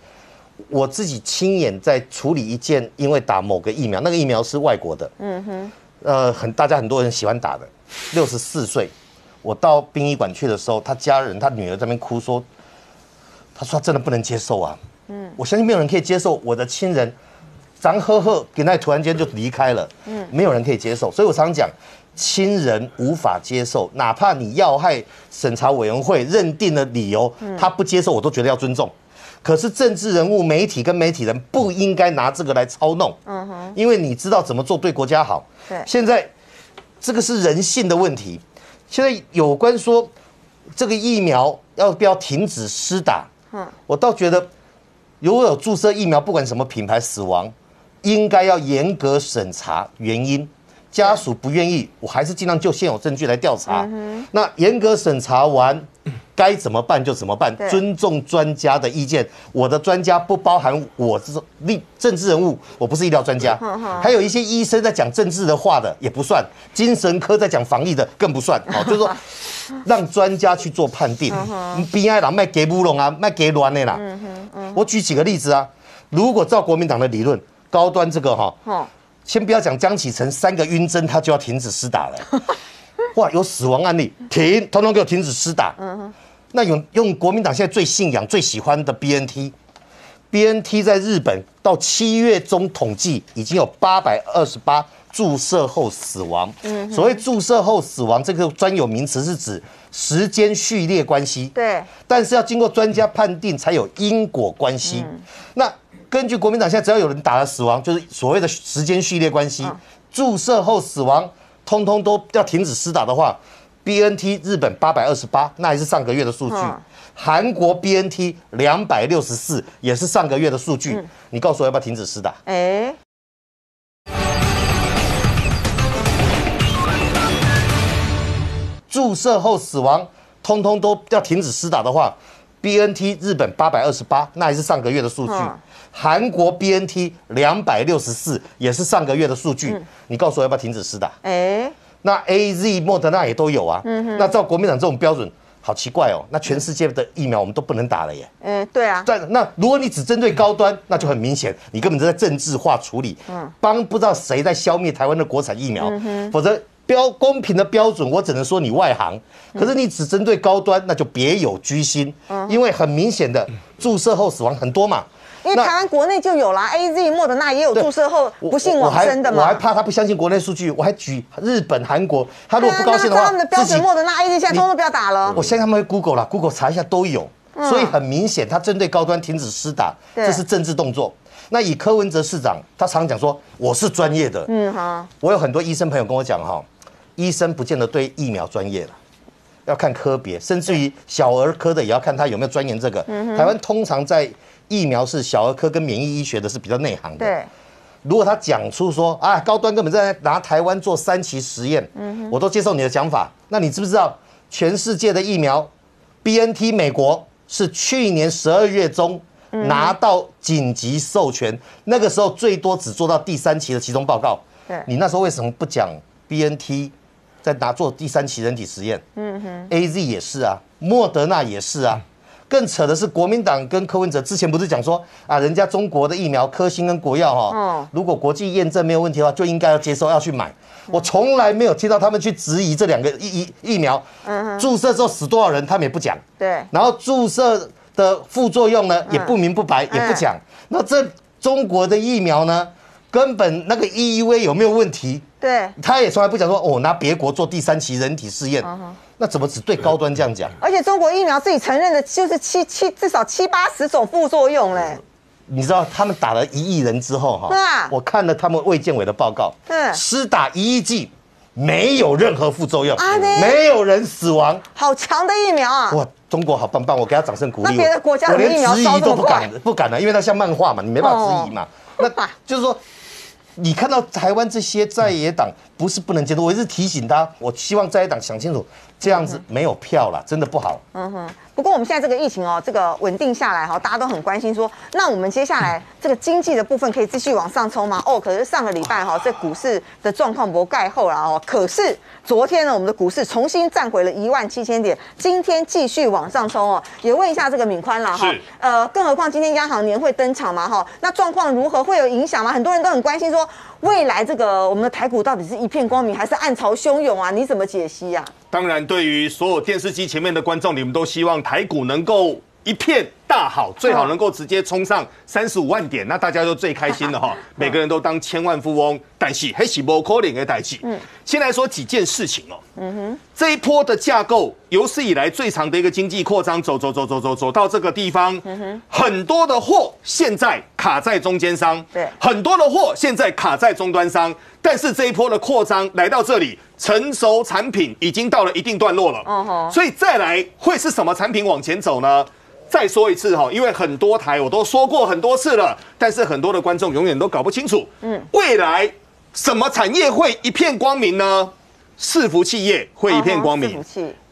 我自己亲眼在处理一件，因为打某个疫苗，那个疫苗是外国的，嗯哼，呃，很大家很多人喜欢打的，六十四岁。我到殡仪馆去的时候，他家人他女儿在那边哭说，他说他真的不能接受啊。嗯，我相信没有人可以接受我的亲人，张赫赫给那突然间就离开了。嗯，没有人可以接受，所以我常讲，亲人无法接受，哪怕你要害审查委员会认定的理由，他不接受，我都觉得要尊重。可是政治人物、媒体跟媒体人不应该拿这个来操弄。嗯哼，因为你知道怎么做对国家好。对，现在这个是人性的问题。现在有关说这个疫苗要不要停止施打？嗯，我倒觉得如果有注射疫苗，不管什么品牌死亡，应该要严格审查原因。家属不愿意，我还是尽量就现有证据来调查。那严格审查完。该怎么办就怎么办，尊重专家的意见。我的专家不包含我这种立政治人物，我不是医疗专家。还有一些医生在讲政治的话的也不算，精神科在讲防疫的更不算。好，就是说 让专家去做判定。B I 啦，卖给乌龙啊，卖给乱的啦。我举几个例子啊，如果照国民党的理论，高端这个哈，先不要讲江启臣三个晕针，他就要停止施打了。哇，有死亡案例，停，统统给我停止施打。那用用国民党现在最信仰、最喜欢的 B N T，B N T 在日本到七月中统计已经有八百二十八注射后死亡。嗯，所谓注射后死亡这个专有名词是指时间序列关系。对，但是要经过专家判定才有因果关系。那根据国民党现在只要有人打了死亡，就是所谓的时间序列关系，注射后死亡，通通都要停止施打的话。B N T 日本八百二十八，那还是上个月的数据。韩国 B N T 两百六十四，也是上个月的数据。你告诉我要不要停止施打？哎，注射后死亡，通通都要停止施打的话，B N T 日本八百二十八，那还是上个月的数据。韩国 B N T 两百六十四，也是上个月的数据。你告诉我要不要停止施打？哎。那 A Z 莫德纳也都有啊，那照国民党这种标准，好奇怪哦，那全世界的疫苗我们都不能打了耶。嗯，对啊，但那如果你只针对高端，那就很明显，你根本就在政治化处理，嗯帮不知道谁在消灭台湾的国产疫苗，否则标公平的标准，我只能说你外行。可是你只针对高端，那就别有居心，因为很明显的注射后死亡很多嘛。因为台湾国内就有啦，A Z、莫德纳也有注射后不幸往我还生的嘛。我还怕他不相信国内数据，我还举日本、韩国，他如果不高兴的话那他们的，标准莫德纳 A Z 现在通通都不要打了。我相信他们会 Google 啦，Google 查一下都有，所以很明显，他针对高端停止施打，对这是政治动作。那以柯文哲市长，他常讲说我是专业的，嗯哈，我有很多医生朋友跟我讲哈，医生不见得对疫苗专业了，要看科别，甚至于小儿科的也要看他有没有钻研这个。嗯台湾通常在疫苗是小儿科跟免疫医学的是比较内行的。对，如果他讲出说啊，高端根本在拿台湾做三期实验，我都接受你的讲法。那你知不知道全世界的疫苗，B N T 美国是去年十二月中拿到紧急授权，那个时候最多只做到第三期的其中报告。对你那时候为什么不讲 B N T 在拿做第三期人体实验？嗯哼，A Z 也是啊，莫德纳也是啊。更扯的是，国民党跟柯文哲之前不是讲说啊，人家中国的疫苗科兴跟国药哈、嗯如果国际验证没有问题的话，就应该要接受要去买。我从来没有听到他们去质疑这两个疫疫疫苗，注射之后死多少人，他们也不讲。对然后注射的副作用呢，也不明不白，也不讲。那这中国的疫苗呢，根本那个 EUV 有没有问题？对，他也从来不讲说哦，拿别国做第三期人体试验，那怎么只对高端这样讲？而且中国疫苗自己承认的就是七七至少七八十种副作用嘞。你知道他们打了一亿人之后哈，对啊我看了他们卫健委的报告，嗯施打一亿剂没有任何副作用啊，没有人死亡。好强的疫苗啊！哇，中国好棒棒，我给他掌声鼓励。那别的国家我连的疫苗质疑都不敢，不敢了，因为它像漫画嘛，你没办法质疑嘛。那就是说，你看到台湾这些在野党不是不能监督，我是提醒他，我希望在野党想清楚，这样子没有票了，真的不好。嗯哼不过我们现在这个疫情哦，这个稳定下来哈，大家都很关心说，那我们接下来 这个经济的部分可以继续往上冲吗？哦，可是上个礼拜哈，这股市的状况不盖后了哦，可是昨天呢，我们的股市重新站回了一万七千点，今天继续往上冲哦。也问一下这个敏宽啦哈，呃，更何况今天央行年会登场嘛哈，那状况如何会有影响吗？很多人都很关心说，未来这个我们的台股到底是一片光明还是暗潮汹涌啊？你怎么解析呀、当然，对于所有电视机前面的观众，你们都希望台股能够一片大好，最好能够直接冲上三十五万点，那大家就最开心了哈。每个人都当千万富翁，但是还是不可能的代际。嗯，先来说几件事情哦。嗯哼，这一波的架构有史以来最长的一个经济扩张，走走走走走走到这个地方，很多的货现在卡在中间商，对很多的货现在卡在终端商，但是这一波的扩张来到这里，成熟产品已经到了一定段落了，嗯哼所以再来会是什么产品往前走呢？再说一次哈，因为很多台我都说过很多次了，但是很多的观众永远都搞不清楚，嗯，未来什么产业会一片光明呢？伺服器业会一片光明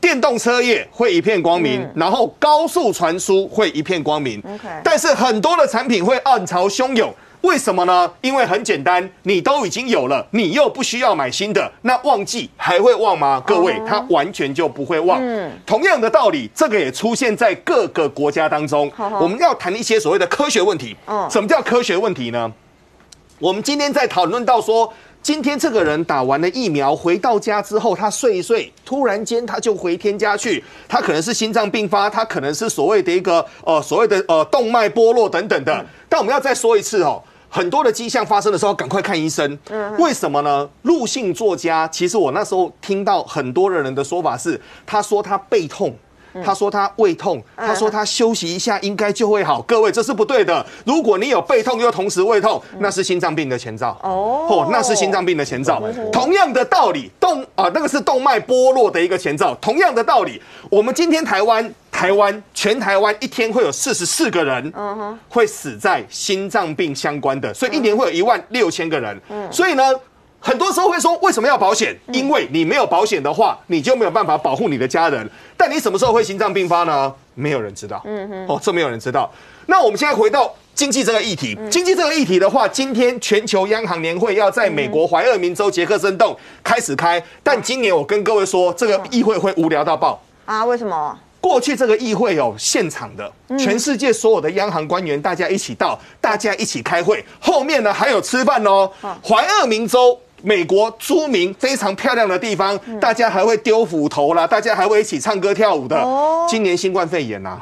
电动车业会一片光明，然后高速传输会一片光明。OK 但是很多的产品会暗潮汹涌。为什么呢？因为很简单，你都已经有了，你又不需要买新的，那忘记还会忘吗？各位，它完全就不会忘。同样的道理，这个也出现在各个国家当中。我们要谈一些所谓的科学问题。嗯什么叫科学问题呢？我们今天在讨论到说，今天这个人打完了疫苗回到家之后，他睡一睡，突然间他就回天家去，他可能是心脏病发，他可能是所谓的一个呃所谓的呃动脉剥落等等的。但我们要再说一次哦。很多的迹象发生的时候，赶快看医生。为什么呢？陆姓作家，其实我那时候听到很多的人的说法是，他说他背痛。他说他胃痛，他说他休息一下应该就会好。各位，这是不对的。如果你有背痛又同时胃痛，那是心脏病的前兆。哦那是心脏病的前兆。同样的道理，动啊、那个是动脉剥落的一个前兆。同样的道理，我们今天台湾。台湾全台湾一天会有四十四个人会死在心脏病相关的，所以一年会有一万六千个人。所以呢，很多时候会说，为什么要保险？因为你没有保险的话，你就没有办法保护你的家人。但你什么时候会心脏病发呢？没有人知道。嗯哼，哦，这没有人知道。那我们现在回到经济这个议题，经济这个议题的话，今天全球央行年会要在美国怀俄明州杰克森洞开始开，但今年我跟各位说，这个议会会无聊到爆。啊？为什么？过去这个议会有现场的，全世界所有的央行官员大家一起到，大家一起开会，后面呢还有吃饭哦。怀俄明州。美国著名非常漂亮的地方，大家还会丢斧头啦，大家还会一起唱歌跳舞的。今年新冠肺炎呐，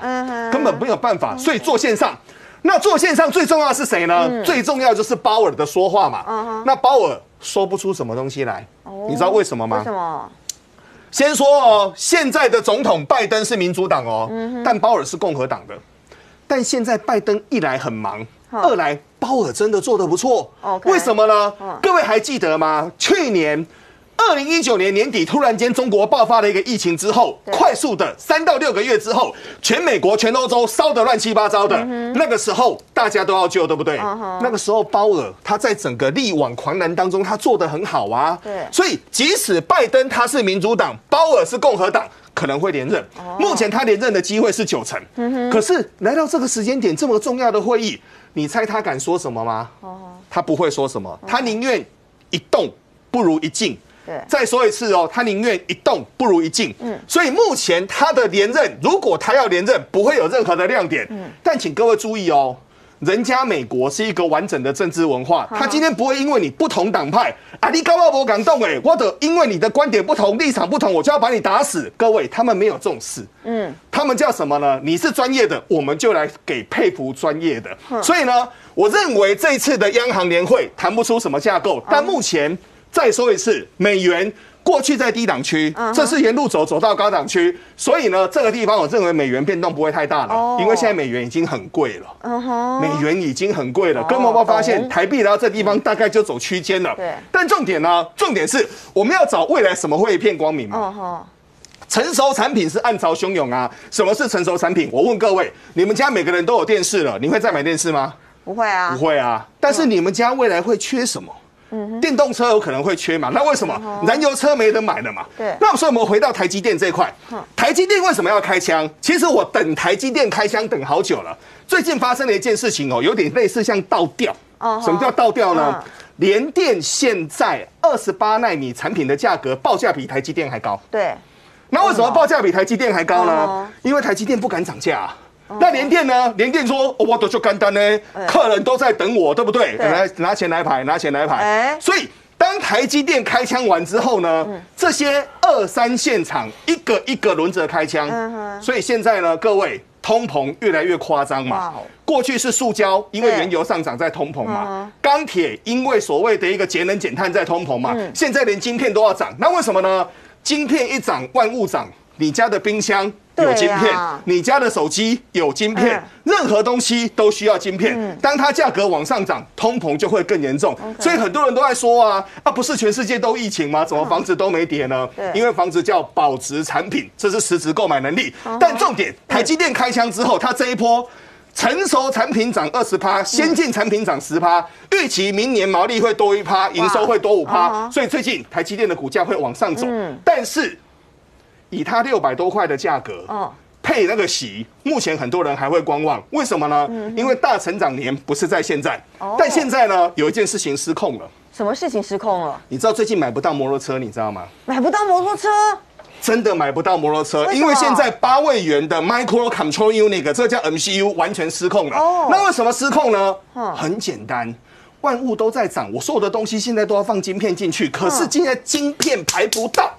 根本没有办法，所以做线上。那做线上最重要的是谁呢？最重要就是鲍尔的说话嘛。那鲍尔说不出什么东西来，你知道为什么吗？为什么？先说哦，现在的总统拜登是民主党哦，但鲍尔是共和党的。但现在拜登一来很忙，二来鲍尔真的做得不错。为什么呢？各位还记得吗？去年。二零一九年年底，突然间中国爆发了一个疫情之后，快速的三到六个月之后，全美国、全欧洲烧得乱七八糟的。那个时候大家都要救，对不对？那个时候鲍尔他在整个力挽狂澜当中，他做得很好啊。对，所以即使拜登他是民主党，鲍尔是共和党，可能会连任。目前他连任的机会是九成。可是来到这个时间点，这么重要的会议，你猜他敢说什么吗？他不会说什么，他宁愿一动不如一静。再说一次哦，他宁愿一动不如一静。嗯，所以目前他的连任，如果他要连任，不会有任何的亮点。嗯，但请各位注意哦，人家美国是一个完整的政治文化，他今天不会因为你不同党派，啊，你高傲不敢动哎，或者因为你的观点不同、立场不同，我就要把你打死。各位，他们没有这种事。嗯，他们叫什么呢？你是专业的，我们就来给佩服专业的。所以呢，我认为这一次的央行年会谈不出什么架构，但目前。再说一次，美元过去在低档区，这是沿路走走到高档区，所以呢，这个地方我认为美元变动不会太大了，因为现在美元已经很贵了，美元已经很贵了。根本不发现台币来到这地方大概就走区间了。对，但重点呢，重点是我们要找未来什么会一片光明嘛？成熟产品是暗潮汹涌啊！什么是成熟产品？我问各位，你们家每个人都有电视了，你会再买电视吗？不会啊，不会啊。但是你们家未来会缺什么？电动车有可能会缺嘛？那为什么燃油车没人买了嘛？对。那所以我们回到台积电这一块，台积电为什么要开枪？其实我等台积电开枪等好久了。最近发生了一件事情哦，有点类似像倒吊。哦。什么叫倒吊呢？联电现在二十八纳米产品的价格报价比台积电还高。对。那为什么报价比台积电还高呢？因为台积电不敢涨价。那联电呢？联电说：“我都就干单呢，客人都在等我，对不对？来拿钱来排，拿钱来排。所以当台积电开枪完之后呢，这些二三线厂一个一个轮着开枪。所以现在呢，各位通膨越来越夸张嘛。过去是塑胶，因为原油上涨在通膨嘛。钢铁因为所谓的一个节能减碳在通膨嘛。现在连晶片都要涨，那为什么呢？晶片一涨，万物涨。你家的冰箱。有晶片，你家的手机有晶片，任何东西都需要晶片。当它价格往上涨，通膨就会更严重。所以很多人都在说啊，啊不是全世界都疫情吗？怎么房子都没跌呢？因为房子叫保值产品，这是实质购买能力。但重点，台积电开枪之后，它这一波成熟产品涨二十趴，先进产品涨十趴，预期明年毛利会多一趴，营收会多五趴。所以最近台积电的股价会往上走。但是。以它六百多块的价格，哦，配那个席，目前很多人还会观望，为什么呢？嗯因为大成长年不是在现在，哦但现在呢，有一件事情失控了。什么事情失控了？你知道最近买不到摩托车，你知道吗？买不到摩托车，真的买不到摩托车，因为现在八位元的 Micro Control Unit，这叫 MCU，完全失控了。哦，那为什么失控呢？很简单，万物都在涨，我所有的东西现在都要放晶片进去，可是现在晶片排不到。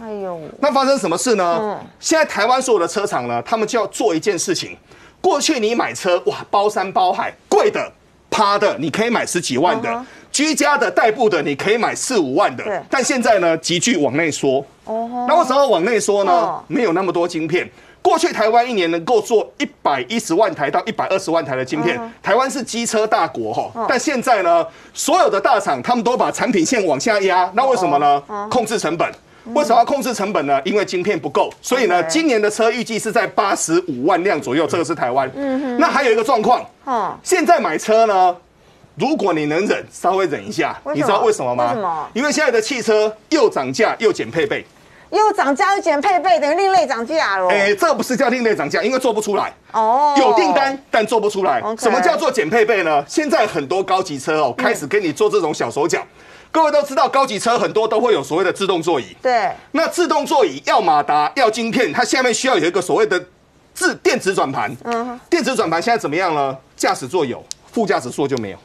哎呦，那发生什么事呢？现在台湾所有的车厂呢，他们就要做一件事情。过去你买车哇，包山包海，贵的、趴的，你可以买十几万的；居家的、代步的，你可以买四五万的。但现在呢，急剧往内缩。哦。那为什么往内缩呢？没有那么多晶片。过去台湾一年能够做一百一十万台到一百二十万台的晶片，台湾是机车大国哈。但现在呢，所有的大厂他们都把产品线往下压，那为什么呢？控制成本。为什么要控制成本呢？因为晶片不够，所以呢，今年的车预计是在八十五万辆左右。这个是台湾。嗯哼。那还有一个状况，现在买车呢，如果你能忍，稍微忍一下，你知道为什么吗？为什么？因为现在的汽车又涨价又减配备，又涨价又减配备，等于另类涨价了。哎，这不是叫另类涨价，因为做不出来。哦。有订单但做不出来。什么叫做减配备呢？现在很多高级车哦，开始跟你做这种小手脚。各位都知道，高级车很多都会有所谓的自动座椅。对，那自动座椅要马达要晶片，它下面需要有一个所谓的自电子转盘。嗯，电子转盘现在怎么样呢？驾驶座有，副驾驶座就没有。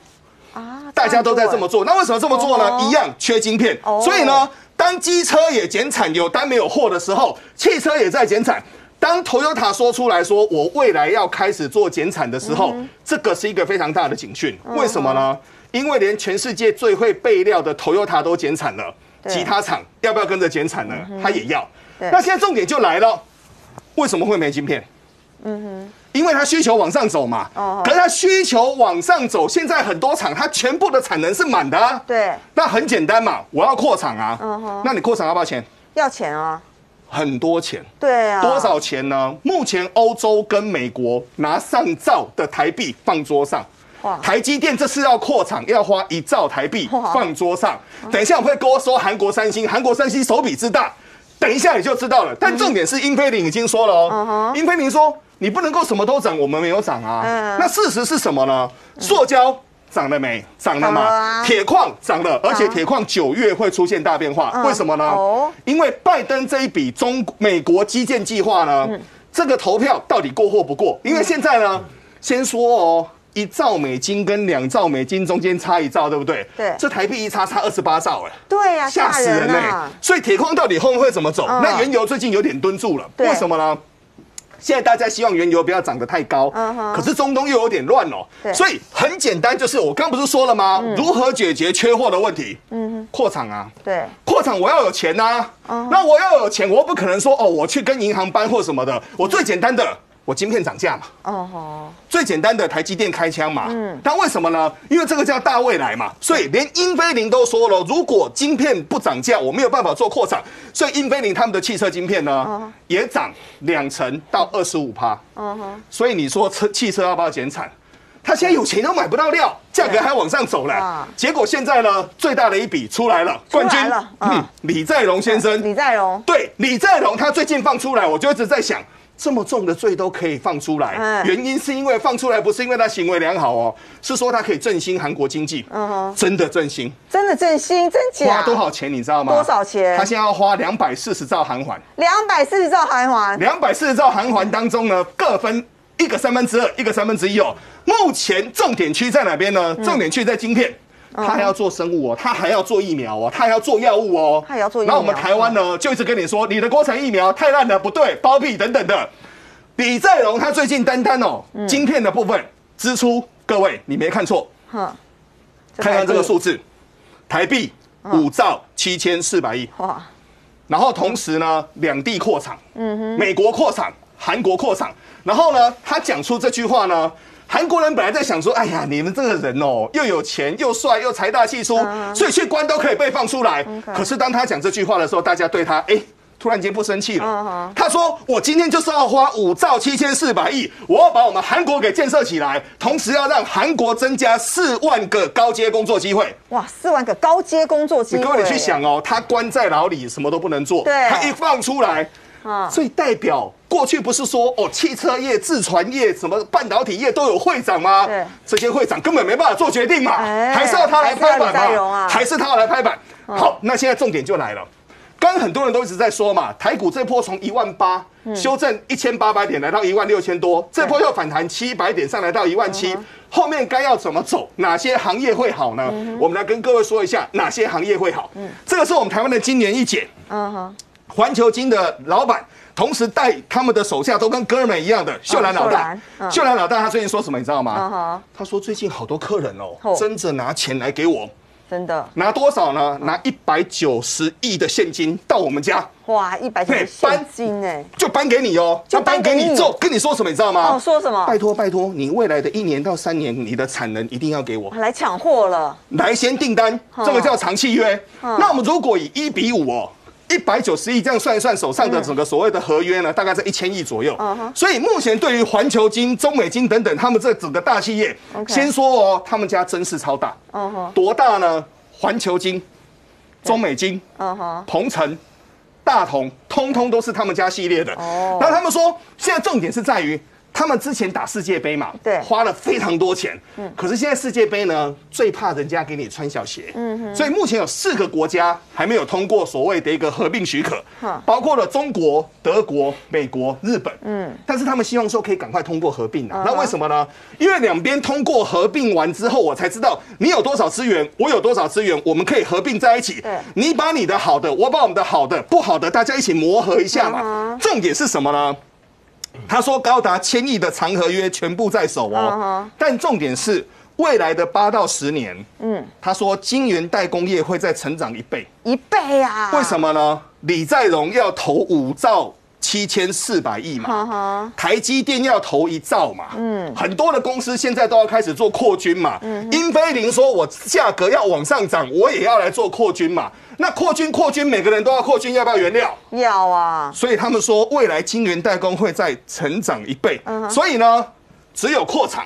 啊，大家都在这么做，那为什么这么做呢？哦一样缺晶片，哦所以呢，当机车也减产，有单没有货的时候，汽车也在减产。当 Toyota 说出来说我未来要开始做减产的时候，这个是一个非常大的警讯。为什么呢？因为连全世界最会备料的 Toyota 都减产了，对其他厂要不要跟着减产呢？它也要。那现在重点就来了，为什么会没晶片？嗯哼因为它需求往上走嘛，哦可是它需求往上走，现在很多厂它全部的产能是满的啊。对，那很简单嘛，我要扩厂啊。那你扩厂要不要钱？要钱啊，很多钱，对啊，多少钱呢？目前欧洲跟美国拿上兆的台币放桌上哇。台积电这次要扩厂，要花一兆台币放桌上。等一下我会跟我说韩国三星，韩国三星手笔之大，等一下你就知道了。但重点是英飞凌已经说了哦，英飞凌说你不能够什么都涨，我们没有涨啊嗯。那事实是什么呢？塑胶涨了没？涨了涨了嘛啊。铁矿涨了，而且铁矿九月会出现大变化，嗯为什么呢哦？因为拜登这一笔中美国基建计划呢，嗯这个投票到底过或不过？因为现在呢，先说哦。一兆美金跟两兆美金中间差一兆，对不对？对。这台币一差差二十八兆，哎，对呀，吓死人呢、啊！所以铁矿到底后面会怎么走？嗯。那原油最近有点蹲住了，对。为什么呢？现在大家希望原油不要涨得太高，可是中东又有点乱哦。对，所以很简单，就是我刚不是说了吗？如何解决缺货的问题？嗯，扩厂啊，对，扩厂我要有钱呐、嗯那我要有钱，我不可能说哦，我去跟银行搬货什么的，我最简单的，我晶片涨价嘛。哦吼，最简单的台积电开枪嘛，嗯，但为什么呢？因为这个叫大未来嘛，所以连英飞凌都说了，如果晶片不涨价，我没有办法做扩产，所以英飞凌他们的汽车晶片呢，也涨两成到二十五趴，嗯哼，所以你说车汽车要不要减产？他现在有钱都买不到料，价格还往上走了啊，结果现在呢，最大的一笔出来了，冠军。了，嗯嗯，李在镕先生，李在镕，对，李在镕他最近放出来，我就一直在想，这么重的罪都可以放出来，嗯原因是因为放出来不是因为他行为良好哦，是说他可以振兴韩国经济，嗯哼真的振兴，真的振兴，真假？花多少钱你知道吗？多少钱他现在要花两百四十兆韩元，两百四十兆韩元，两百四十兆韩元当中呢，各分一个三分之二，一个三分之一哦。目前重点区在哪边呢？嗯重点区在晶片。他还要做生物哦，他还要做疫苗哦，他还要做药物哦，他还要做疫苗然后我们台湾呢，就一直跟你说，你的国产疫苗太烂了，不对，包庇等等的。李在镕他最近单单哦，嗯。晶片的部分支出，各位你没看错，看看这个数字，台币嗯。五兆七千四百亿。哇，然后同时呢，两地扩厂，嗯哼，美国扩厂，韩国扩厂，然后呢，他讲出这句话呢，韩国人本来在想说，哎呀，你们这个人哦，又有钱又帅又财大气粗，所以去关都可以被放出来。可是当他讲这句话的时候，大家对他，哎。突然间不生气了，他说：“我今天就是要花五兆七千四百亿，我要把我们韩国给建设起来，同时要让韩国增加四万个高阶工作机会。”哇，四万个高阶工作机会，各位你去想哦，他关在牢里，什么都不能做。对他一放出来，啊所以代表过去不是说哦，汽车业、自传业、什么半导体业都有会长吗？对。这些会长根本没办法做决定嘛，哎还是要他来拍板还是要李在镕嘛，啊。还是他要来拍板。好，那现在重点就来了。刚刚很多人都一直在说嘛，台股这波从一万八修正一千八百点，来到一万六千多，这波又反弹七百点上来到一万七，后面该要怎么走？哪些行业会好呢？我们来跟各位说一下哪些行业会好。这个是我们台湾的今年一姐，嗯哼，环球金的老板，同时带他们的手下都跟哥们一样的秀兰老大秀兰。嗯老大他最近说什么，你知道嗯吗哼？他说最近好多客人哦哦，争着拿钱来给我。真的，拿多少呢？拿一百九十亿的现金到我们家，哇，一百九嘿现金哎，就搬给你哦，就搬给你之后跟你说什么，你知道吗？哦说什么拜托拜托，你未来的一年到三年，你的产能一定要给我，来抢货了，来先订单，嗯这个叫长契约。那我们如果以一比五哦。一百九十亿这样算一算，手上的整个所谓的合约呢，大概在一千亿左右。所以目前对于环球金、中美金等等，他们这整个大企业，先说哦，他们家真是超大。多大呢？环球金、中美金、嗯哼，鹏程、大同，通通都是他们家系列的。哦那他们说，现在重点是在于他们之前打世界杯嘛，对。花了非常多钱，嗯，可是现在世界杯呢，最怕人家给你穿小鞋，嗯哼，所以目前有四个国家还没有通过所谓的一个合并许可，包括了中国、德国、美国、日本，嗯，但是他们希望说可以赶快通过合并啊，那为什么呢？因为两边通过合并完之后，我才知道你有多少资源，我有多少资源，我们可以合并在一起，对。你把你的好的，我把我们的好的，不好的大家一起磨合一下嘛，重点是什么呢？他说高达千亿的长合约全部在手嗯哦哼，但重点是未来的八到十年，嗯，他说晶圆代工业会再成长一倍，一倍啊！为什？么呢？李在镕要投五兆七千四百亿嘛，台积电要投一兆嘛，嗯，很多的公司现在都要开始做扩军嘛，嗯英飞凌说我价格要往上涨，我也要来做扩军嘛，那扩军扩军，每个人都要扩军，要不要原料？要啊，所以他们说未来晶圆代工会再成长一倍，所以呢，只有扩厂，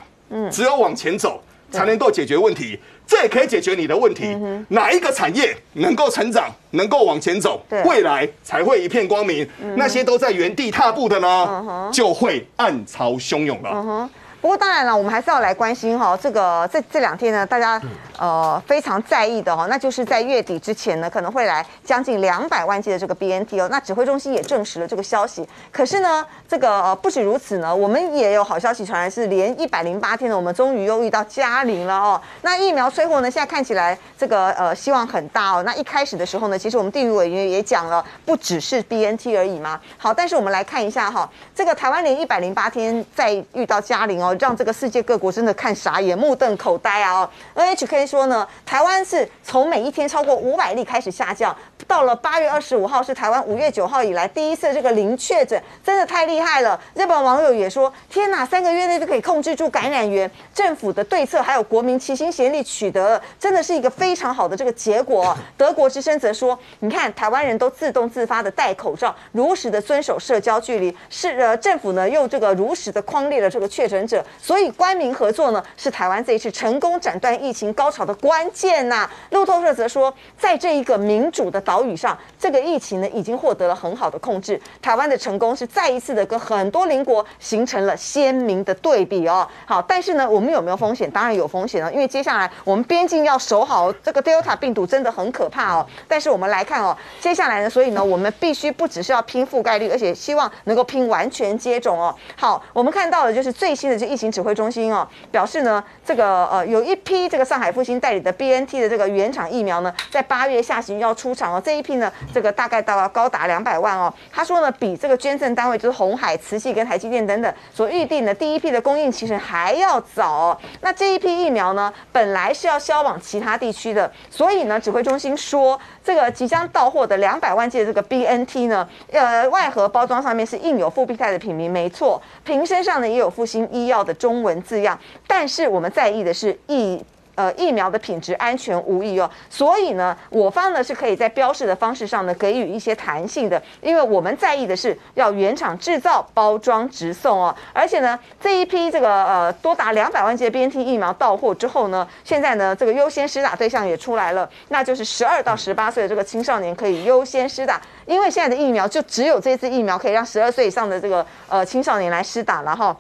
只有往前走才能够解决问题。这也可以解决你的问题。哪一个产业能够成长，能够往前走，未来才会一片光明。那些都在原地踏步的呢，就会暗潮汹涌了。不过当然了，我们还是要来关心哈，这个这这两天呢，大家呃非常在意的哈，那就是在月底之前呢，可能会来将近两百万剂的这个 BNT 哦。那指挥中心也证实了这个消息。可是呢，这个呃不止如此呢，我们也有好消息传来，是连一百零八天呢，我们终于又遇到嘉陵了哦。那疫苗催货呢，现在看起来这个呃希望很大哦。那一开始的时候呢，其实我们地域委员也讲了，不只是 BNT 而已嘛。好，但是我们来看一下哈，这个台湾连一百零八天再遇到嘉陵哦，让这个世界各国真的看傻眼、目瞪口呆啊！哦，NHK 说呢，台湾是从每一天超过五百例开始下降，到了八月二十五号是台湾五月九号以来第一次这个零确诊，真的太厉害了。日本网友也说，天哪，三个月内就可以控制住感染源，政府的对策还有国民齐心协力取得了，真的是一个非常好的这个结果哦。德国之声则说，你看台湾人都自动自发的戴口罩，如实的遵守社交距离，是呃政府呢又这个如实的框列了这个确诊者，所以官民合作呢是台湾这一次成功斩断疫情高潮的关键呐、路透社则说，在这一个民主的岛屿上，这个疫情呢已经获得了很好的控制。台湾的成功是再一次的跟很多邻国形成了鲜明的对比哦。好，但是呢，我们有没有风险？当然有风险了，因为接下来我们边境要守好，这个 Delta 病毒真的很可怕哦。但是我们来看哦，接下来呢，所以呢，我们必须不只是要拼覆盖率，而且希望能够拼完全接种哦。好，我们看到的就是最新的这疫情指挥中心哦，表示呢，这个呃有一批这个上海复兴代理的 BNT 的这个原厂疫苗呢，在八月下旬要出厂哦。这一批呢，这个大概到了高达两百万哦。他说呢，比这个捐赠单位就是红海、慈济跟台积电等等所预定的第一批的供应其实还要早。那这一批疫苗呢，本来是要销往其他地区的，所以呢，指挥中心说，这个即将到货的两百万剂的这个 BNT 呢，呃，外盒包装上面是印有复必泰的品名，没错，瓶身上呢也有复兴医药的中文字样，但是我们在意的是疫。呃，疫苗的品质安全无疑哦，所以呢，我方呢是可以在标示的方式上呢给予一些弹性的，因为我们在意的是要原厂制造、包装、直送哦，而且呢，这一批这个呃多达两百万剂的 BNT 疫苗到货之后呢，现在呢这个优先施打对象也出来了，那就是十二到十八岁的这个青少年可以优先施打，因为现在的疫苗就只有这次疫苗可以让十二岁以上的这个呃青少年来施打了哈。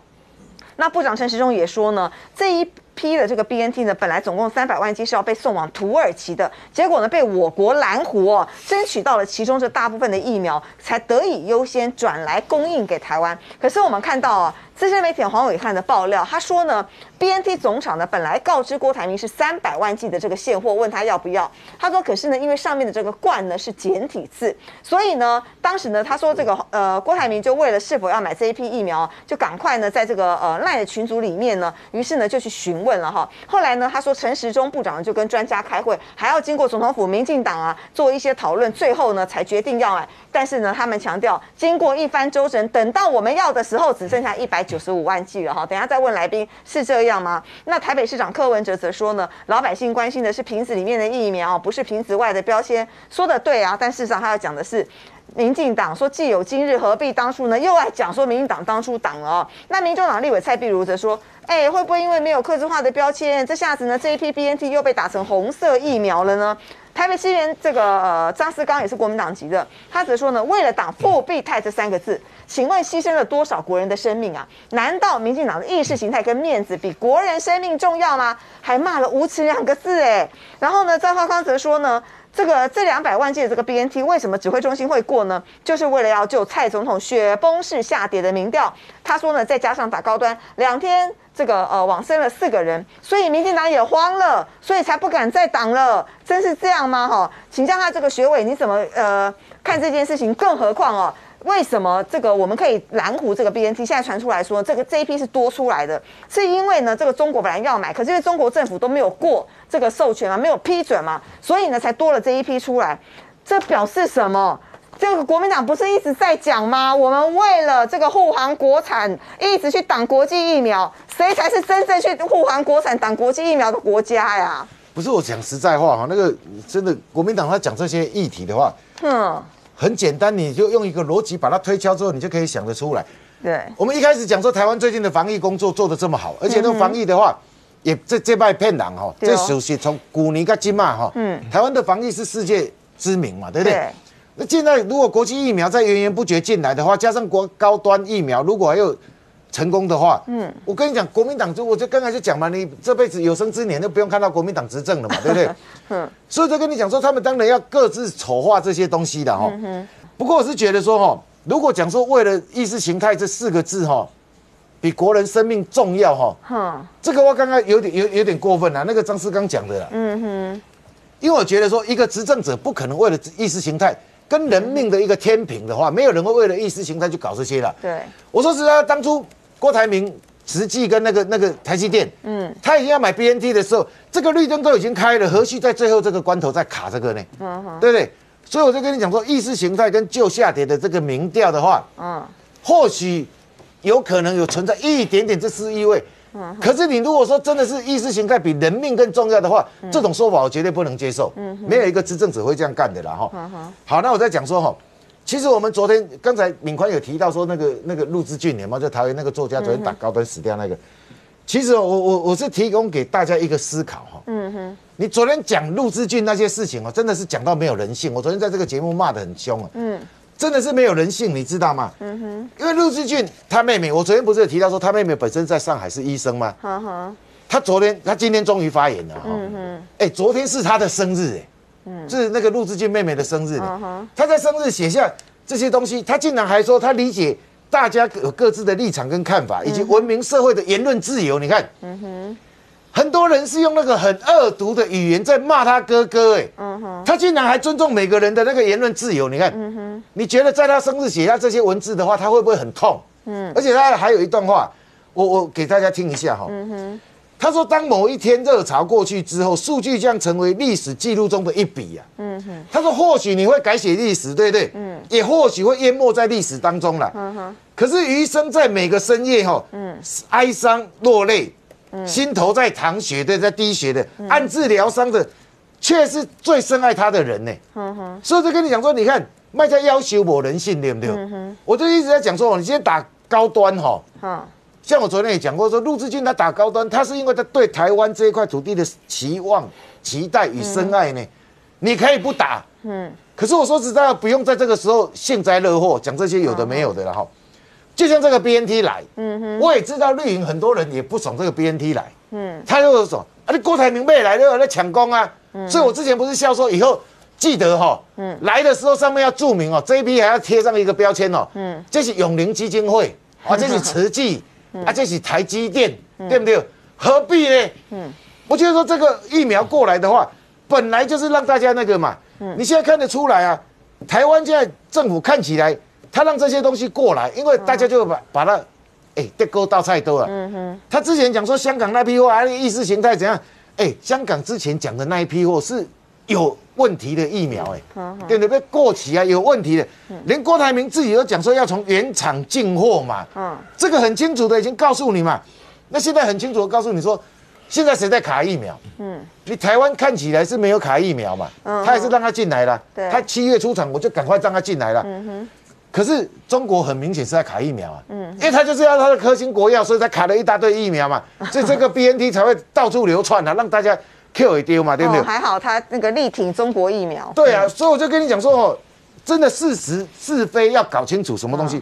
那部长陈时中也说呢，这一批的这个 BNT 呢，本来总共三百万剂是要被送往土耳其的，结果呢被我国蓝湖哦争取到了其中这大部分的疫苗，才得以优先转来供应给台湾。可是我们看到啊，资深媒体黄伟汉的爆料，他说呢，BNT 总厂呢本来告知郭台铭是三百万剂的这个现货，问他要不要，他说可是呢，因为上面的这个罐呢是简体字，所以呢，当时呢他说这个呃郭台铭就为了是否要买这一批疫苗，就赶快呢在这个呃赖的群组里面呢，于是呢就去询问了哈。后来呢他说陈时中部长就跟专家开会，还要经过总统府、民进党啊做一些讨论，最后呢才决定要买。但是呢他们强调，经过一番周折，等到我们要的时候，只剩下一百九十五万剂了哈。等下再问来宾是这样吗？那台北市长柯文哲则说呢，老百姓关心的是瓶子里面的疫苗，不是瓶子外的标签。说的对啊，但事实上他要讲的是。民进党说既有今日，何必当初呢？又爱讲说民进党当初党了哦。那民众党立委蔡壁如则说，哎，会不会因为没有刻字化的标签，这下子呢这一批 BNT 又被打成红色疫苗了呢？台北市议员这个呃张思刚也是国民党籍的，他则说呢，为了党复必泰这三个字，请问牺牲了多少国人的生命啊？难道民进党的意识形态跟面子比国人生命重要吗？还骂了无耻两个字哎。然后呢，赵少康则说呢。这个这两百万件这个 BNT 为什么指挥中心会过呢？就是为了要救蔡总统雪崩式下跌的民调。他说呢，再加上打高端两天，这个呃往生了四个人，所以民进党也慌了，所以才不敢再挡了。真是这样吗？哈，请教他这个学委，你怎么呃看这件事情？更何况哦。为什么这个我们可以蓝湖这个 BNT 现在传出来说这个这一批是多出来的？是因为呢这个中国本来要买，可是因为中国政府都没有过这个授权嘛，没有批准嘛，所以呢才多了这一批出来。这表示什么？这个国民党不是一直在讲吗？我们为了这个护航国产，一直去挡国际疫苗，谁才是真正去护航国产、挡国际疫苗的国家呀？不是我讲实在话哈，那个真的国民党他讲这些议题的话，嗯。很简单，你就用一个逻辑把它推敲之后，你就可以想得出来。对，我们一开始讲说台湾最近的防疫工作做得这么好，而且那个防疫的话，也这这拜骗人哈，这首先从古尼跟金嘛哈，嗯，台湾的防疫是世界知名嘛，对不对？那现在如果国际疫苗再源源不绝进来的话，加上国高端疫苗，如果还有。成功的话，嗯，我跟你讲，国民党就我就刚才就讲嘛，你这辈子有生之年都不用看到国民党执政了嘛，对不对？嗯，所以就跟你讲说，他们当然要各自丑化这些东西的哈。不过我是觉得说哈，如果讲说为了意识形态这四个字哈，比国人生命重要哈，这个我刚刚有点有有点过分了。那个张思刚讲的，嗯哼，因为我觉得说一个执政者不可能为了意识形态跟人命的一个天平的话，没有人会为了意识形态去搞这些了。对，我说实在，当初。郭台铭实际跟那个那个台积电，嗯，他已经要买 BNT 的时候，这个绿灯都已经开了，何须在最后这个关头再卡这个呢？嗯哼，对不对？所以我就跟你讲说，意识形态跟旧下跌的这个民调的话，嗯，或许有可能有存在一点点这丝意味。嗯，可是你如果说真的是意识形态比人命更重要的话，这种说法我绝对不能接受。嗯，没有一个执政者会这样干的啦。哈。好，那我再讲说哈。其实我们昨天刚才敏宽有提到说那个那个陆之俊，有没有在台湾那个作家昨天打高端死掉那个？其实我我我是提供给大家一个思考哈。嗯哼。你昨天讲陆之俊那些事情哦，真的是讲到没有人性。我昨天在这个节目骂得很凶啊。嗯。真的是没有人性，你知道吗？嗯哼。因为陆志俊他妹妹，我昨天不是有提到说他妹妹本身在上海是医生吗？哈哈。他昨天他今天终于发言了哈。嗯哼。哎，昨天是他的生日哎。是那个陆志俊妹妹的生日，他在生日写下这些东西，他竟然还说他理解大家有各自的立场跟看法，以及文明社会的言论自由。你看，很多人是用那个很恶毒的语言在骂他哥哥，哎，他竟然还尊重每个人的那个言论自由。你看，你觉得在他生日写下这些文字的话，他会不会很痛？嗯，而且他还有一段话，我我给大家听一下哈。他说：“当某一天热潮过去之后，数据将成为历史记录中的一笔呀。”嗯哼。他说：“或许你会改写历史，对不对？嗯。也或许会淹没在历史当中了。嗯哼。可是余生在每个深夜哈，嗯，哀伤落泪，心头在淌血的，在滴血的，暗自疗伤的，却是最深爱他的人呢。嗯哼。所以就跟你讲说，你看卖家要求我人性，对不对？嗯哼。我就一直在讲说，你今天打高端哈。嗯。像我昨天也讲过，说陆志军他打高端，他是因为他对台湾这一块土地的期望、期待与深爱呢。你可以不打，嗯，可是我说实在，不用在这个时候幸灾乐祸，讲这些有的没有的了哈。就像这个 BNT 来，嗯哼，我也知道绿营很多人也不爽这个 BNT 来，嗯，他又说啊，你郭台铭没来了，在抢功啊，所以我之前不是笑说以后记得哈，嗯，来的时候上面要注明哦，这一批还要贴上一个标签哦，嗯，这是永龄基金会啊，这是慈济。啊，这是台积电，对不对？何必呢？嗯，我觉得说这个疫苗过来的话，本来就是让大家那个嘛。嗯，你现在看得出来啊，台湾现在政府看起来，他让这些东西过来，因为大家就把把它，哎，这勾倒菜多了。嗯哼。他之前讲说香港那批货，还意识形态怎样？哎，香港之前讲的那一批货是有。问题的疫苗，哎，对不对？过期啊，有问题的，连郭台铭自己都讲说要从原厂进货嘛，嗯，这个很清楚的已经告诉你嘛。那现在很清楚的告诉你说，现在谁在卡疫苗？嗯，你台湾看起来是没有卡疫苗嘛，嗯，他也是让他进来了，对，他七月出厂，我就赶快让他进来了，嗯哼。可是中国很明显是在卡疫苗啊，嗯，因为他就是要他的科兴国药，所以才卡了一大堆疫苗嘛，所以这个 BNT 才会到处流窜啊，让大家。Q 会丢嘛，对不对哦，？还好他那个力挺中国疫苗。对啊，所以我就跟你讲说哦，真的事实是非要搞清楚什么东西。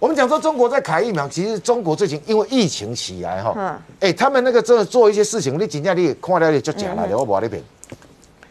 我们讲说中国在卡疫苗，其实中国最近因为疫情起来哈嗯，哎、他们那个真的做一些事情，你真正你也看了你就假了，我不那边。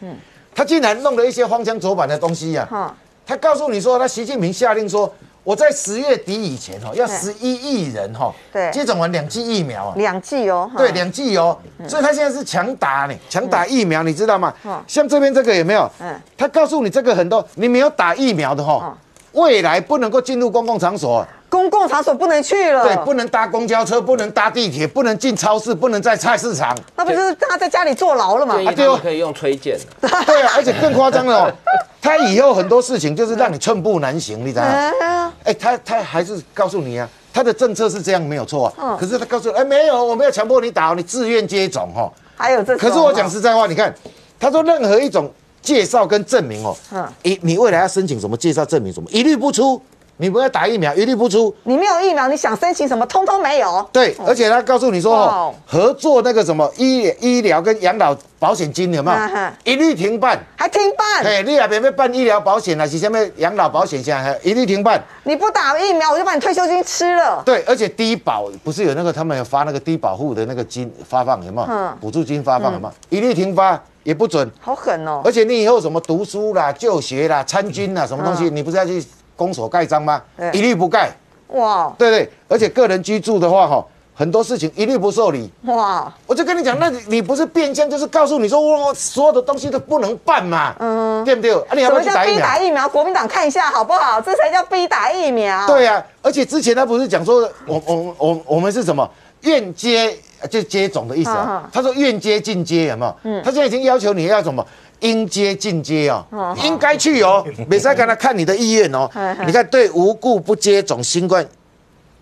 嗯，他竟然弄了一些荒腔走板的东西呀、哈，他告诉你说，他习近平下令说，我在十月底以前哈，要十一亿人哈，对接种完两剂疫苗啊。两剂哦。对，两剂哦，所以他现在是强打呢，强打疫苗，你知道吗嗯？像这边这个有没有嗯？他告诉你这个很多，你没有打疫苗的哈，未来不能够进入公共场所，公共场所不能去了。对，不能搭公交车，不能搭地铁，不能进超市，不能在菜市场，那不就是让他在家里坐牢了吗建？议他对哦可以用推荐的。对啊，而且更夸张了哦，他以后很多事情就是让你寸步难行，你知道吗？哎呀，哎，他他还是告诉你啊，他的政策是这样没有错啊嗯，可是他告诉你，哎，没有，我没有强迫你打哦，你自愿接种哈。还有这种。可是我讲实在话，你看，他说任何一种介绍跟证明哦，嗯一你未来要申请什么介绍证明什么，一律不出。你不要打疫苗，一律不出。你没有疫苗，你想申请什么，通通没有。对，而且他告诉你说哦，合作那个什么医医疗跟养老保险金有没有？一律停办。还停办，嘿，你也别要办医疗保险啊，是什么养老保险现在一律停办。你不打疫苗，我就把你退休金吃了。对，而且低保不是有那个他们有发那个低保户的那个金发放有没有嗯？补助金发放有没有？一律停发也不准。好狠哦！而且你以后什么读书啦、就学啦、参军啦，什么东西，你不是要去公所盖章吗？一律不盖，哇对不对？而且个人居住的话，哈，很多事情一律不受理。哇，我就跟你讲，那你你不是变相，就是告诉你说，我所有的东西都不能办嘛，嗯，对不对？啊，你要不要去打疫苗打？疫苗？国民党看一下好不好？这才叫逼打疫苗。对啊，而且之前他不是讲说，我我我我们是什么愿接就接种的意思嗯啊嗯？他说愿接尽接有没有？嗯他现在已经要求你要什么？应接尽接哦嗯，应该去哦，没事跟他看你的意愿哦。你看，对无故不接种新冠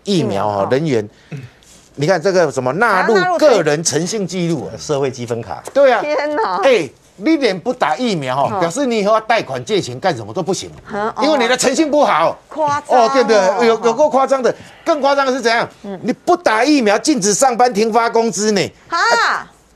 疫苗哦人员，你看这个什么纳入个人诚信记录啊？社会积分卡，对啊，天哪！哎，你连不打疫苗哈，嗯表示你以后要贷款借钱干什么都不行。嗯，因为你的诚信不好。夸张。哦，对不对？有有个够夸张的，更夸张的是怎样？你不打疫苗，禁止上班，停发工资呢？啊，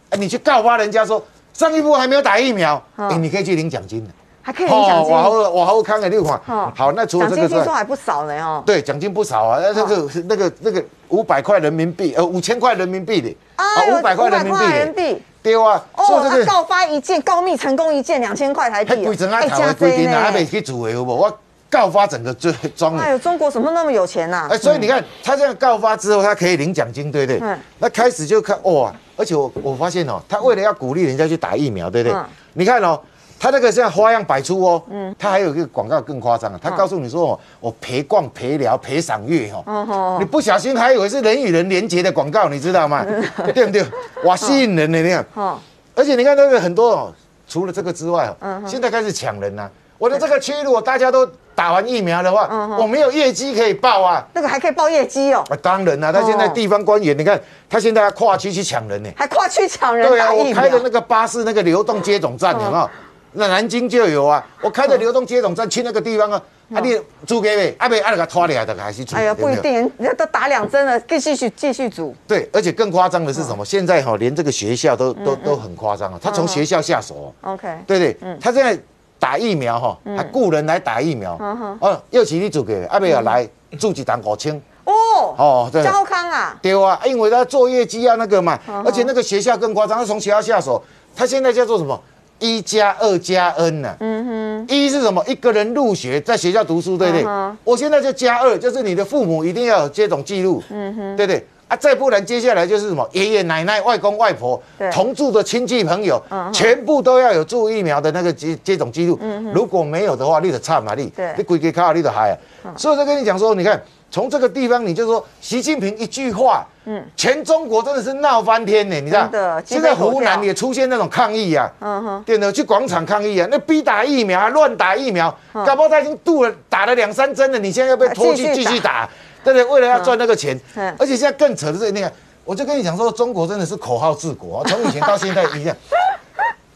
哎你去告发人家说上一波还没有打疫苗，嗯哎，你可以去领奖金的。还可以领奖金。我好我好看的六款哦。好，那除了奖这个之外，金听说还不少呢哦。对，奖金不少啊，那那个那个那个五百块人民币，呃，五千块人民币的，啊，五百块人民币500人民，币。对啊。哦，这个他告发一件，告密成功一件，两千块台币哦。还规整啊，哎头的规定啊，还没。去做的好不？我告发整个最庄的。哎呦，中国怎么那么有钱呐哎，？所以你看，他这样告发之后，他可以领奖金，对不对嗯？那开始就看哇，而且我我发现哦，他为了要鼓励人家去打疫苗，对不对嗯？你看哦，他那个现在花样百出哦，嗯他还有一个广告更夸张啊，他告诉你说哦，我陪逛、陪聊、陪赏月嗯哦，你不小心还以为是人与人连接的广告，你知道吗？对不对？哇，吸引人的那样。哦，而且你看那个很多哦，除了这个之外哦，现在开始抢人呐。我的这个区如果大家都打完疫苗的话，我没有业绩可以报啊。那个还可以报业绩哦，啊，当然啦、他现在地方官员，你看他现在要跨区去抢人呢。还跨区抢人对啊，我开的那。个巴士那个流动接种站有没有？那南京就有啊，我开的流动接种站去那个地方啊，啊你租给没？啊没，啊那个拖来的还是租？哎呀，不一。定，人家都打两针了，继续继续煮。对，而且更夸张的是什么？现在哈，连这个学校都都都很夸张啊，他从学校下手哦。OK，对对，他现在打疫苗哈，还雇人来打疫苗。哦，又是你做给，阿妹也来住一档五千。哦，哦，对。焦康啊，对啊，因为他做业绩啊那个嘛，而且那个学校更夸张，他从学校下手，他现在叫做什么？一加二加 n 呐、嗯哼，一是什么？一个人入学在学校读书，对不对？嗯我现在就加二，就是你的父母一定要有接种记录，嗯哼，对不对？啊，再不然接下来就是什么爷爷奶奶、外公外婆同住的亲戚朋友，全部都要有注疫苗的那个接接种记录。如果没有的话，你得差嘛你对，你规个卡你得害啊。所以我就跟你讲说，你看从这个地方，你就说习近平一句话，嗯，全中国真的是闹翻天呢，你知道？现在湖南也出现那种抗议啊，嗯哼，对的，去广场抗议啊，那逼打疫苗啊，乱打疫苗，搞不好他已经度了打了两三针了，你现在要被拖去继续打，对不对？为了要赚那个钱而且现在更扯的是你看，我就跟你讲说，中国真的是口号治国啊，从以前到现在一样。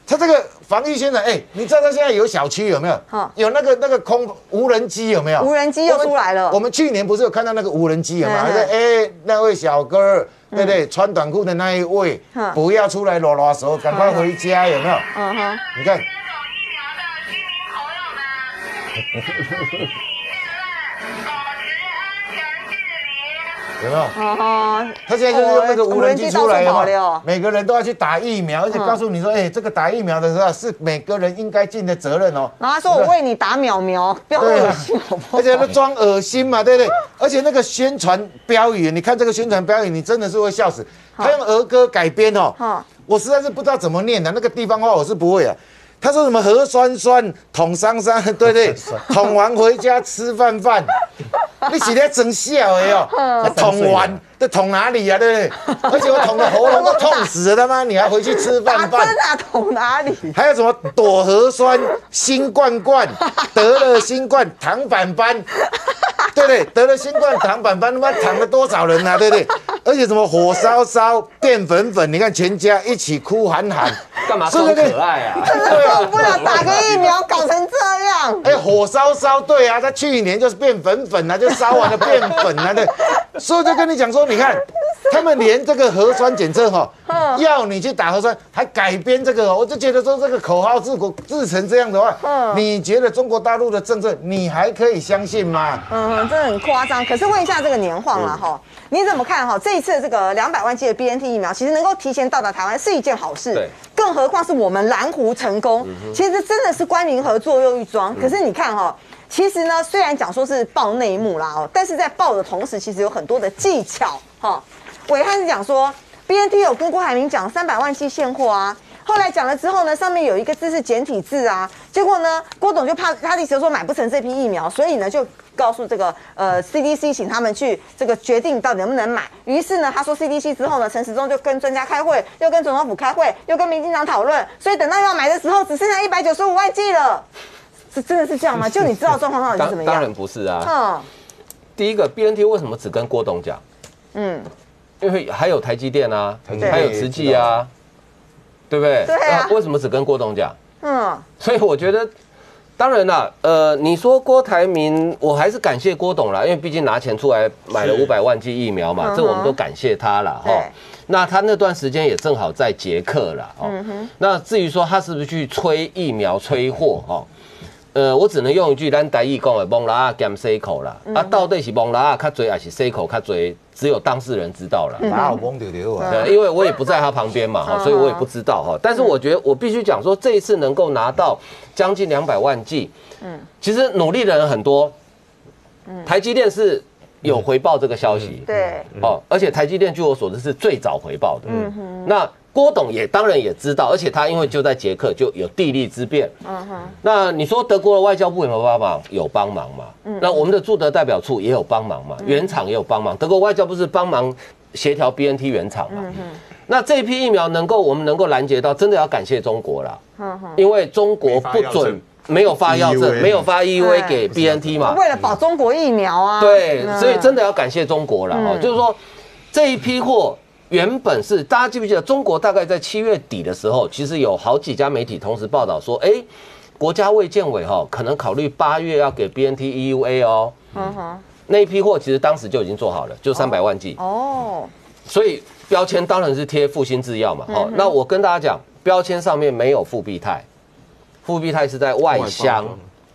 他这个防疫宣传，哎，你知道他现在有小区有没有好？有那个那个空无人机有没有？无人机又出来了我们我们去年不是有看到那个无人机有没有？嗯还说哎，那位小哥，对不对？穿短裤的那一位嗯，不要出来啰啰嗦，赶快回家，有没有？嗯哼，你看，有没有？嗯哼，他现在就是用那个无人机出来无人机到处跑嘛，每个人都要去打疫苗，而且告诉你说，哎，这个打疫苗的时候是每个人应该尽的责任哦。然后他说我为你打苗苗，不要恶心好不好而？且他装恶心嘛，对不对？而且那个宣传标语，你看这个宣传标语，你真的是会笑死。他用儿歌改编哦，我实在是不知道怎么念的，那个地方话我是不会啊。他说什么核酸酸捅伤伤，对不对？捅完回家吃饭饭，你是在整笑的哦。捅完，这捅哪里啊？对不对？而且我捅的喉咙都痛死了，他妈你还回去吃打饭饭？针啊，捅哪里？还有什么躲核酸、新冠冠，得了新冠糖板斑，对不对？得了新冠躺板斑，他妈躺了多少人啊？对不对？而且什么火烧烧变粉粉，你看全家一起哭喊喊，干嘛装是不是可爱啊？对啊受不了，打个疫苗搞成这样。哎，火烧烧，对啊，他去年就是变粉粉啊，就烧完了变粉啊，对。所以就跟你讲说，你看他们连这个核酸检测哈，要你去打核酸，还改编这个哦，我就觉得说这个口号治国治成这样的话，你觉得中国大陆的政策你还可以相信吗？嗯，真的很夸张。可是问一下这个年晃了哈，你怎么看哈？这一次这个两百万剂的 BNT 疫苗，其实能够提前到达台湾是一件好事。对。更何况是我们蓝湖成功，其实真的是官民合作又一桩。可是你看哈。其实呢，虽然讲说是爆内幕啦哦，但是在爆的同时，其实有很多的技巧哈。伟汉是讲说，BNT 有跟郭海明讲三百万剂现货啊，后来讲了之后呢，上面有一个字是简体字啊，结果呢，郭董就怕他的意思说买不成这批疫苗，所以呢就告诉这个呃 CDC，请他们去这个决定到底能不能买。于是呢，他说 CDC 之后呢，陈时中就跟专家开会，又跟总统府开会，又跟民进党讨论，所以等到要买的时候，只剩下一百九十五万剂了。是真的是这样吗？就你知道状况到底是怎么样？当当然不是啊。嗯第一个 BNT 为什么只跟郭董讲？嗯，因为还有台积电啊台积，电还有慈济啊，对不对？对啊那为什么只跟郭董讲？嗯，所以我觉得，当然啦，呃，你说郭台铭，我还是感谢郭董啦，因为毕竟拿钱出来买了五百万剂疫苗嘛，这我们都感谢他了哈。那他那段时间也正好在捷克了，哦。那至于说他是不是去催疫苗催货哦？呃，我只能用一句咱台语讲的，蒙拉啊减 C 口啦，啊，到底是蒙拉啊较多还是 C 口较多，只有当事人知道了。哪有懵丢丢啊？对，因为我也不在他旁边嘛，哈，所以我也不知道哈。但是我觉得我必须讲说，这一次能够拿到将近两百万剂，嗯，其实努力的人很多，台积电是有回报这个消息，对，哦，而且台积电据我所知是最早回报的，嗯哼。那郭董也当然也知道，而且他因为就在捷克就有地利之便，嗯哼。那你说德国的外交部有没有帮忙？有帮忙嘛？嗯那我们的驻德代表处也有帮忙嘛？原厂也有帮忙，德国外交部是帮忙协调 BNT 原厂嘛？嗯那这批疫苗能够我们能够拦截到，真的要感谢中国啦，因为中国不准没有发药证，没有发 EUA 哎给 BNT 嘛，为了保中国疫苗啊，对，嗯所以真的要感谢中国了哦，嗯就是说这一批货。原本是大家记不记得，中国大概在七月底的时候，其实有好几家媒体同时报道说，哎、国家卫健委哈可能考虑八月要给 BNT EUA 哦。嗯哼，那一批货其实当时就已经做好了，就三百万剂，哦，所以标签当然是贴复兴制药嘛。嗯好、那我跟大家讲，标签上面没有复必泰，复必泰是在外箱，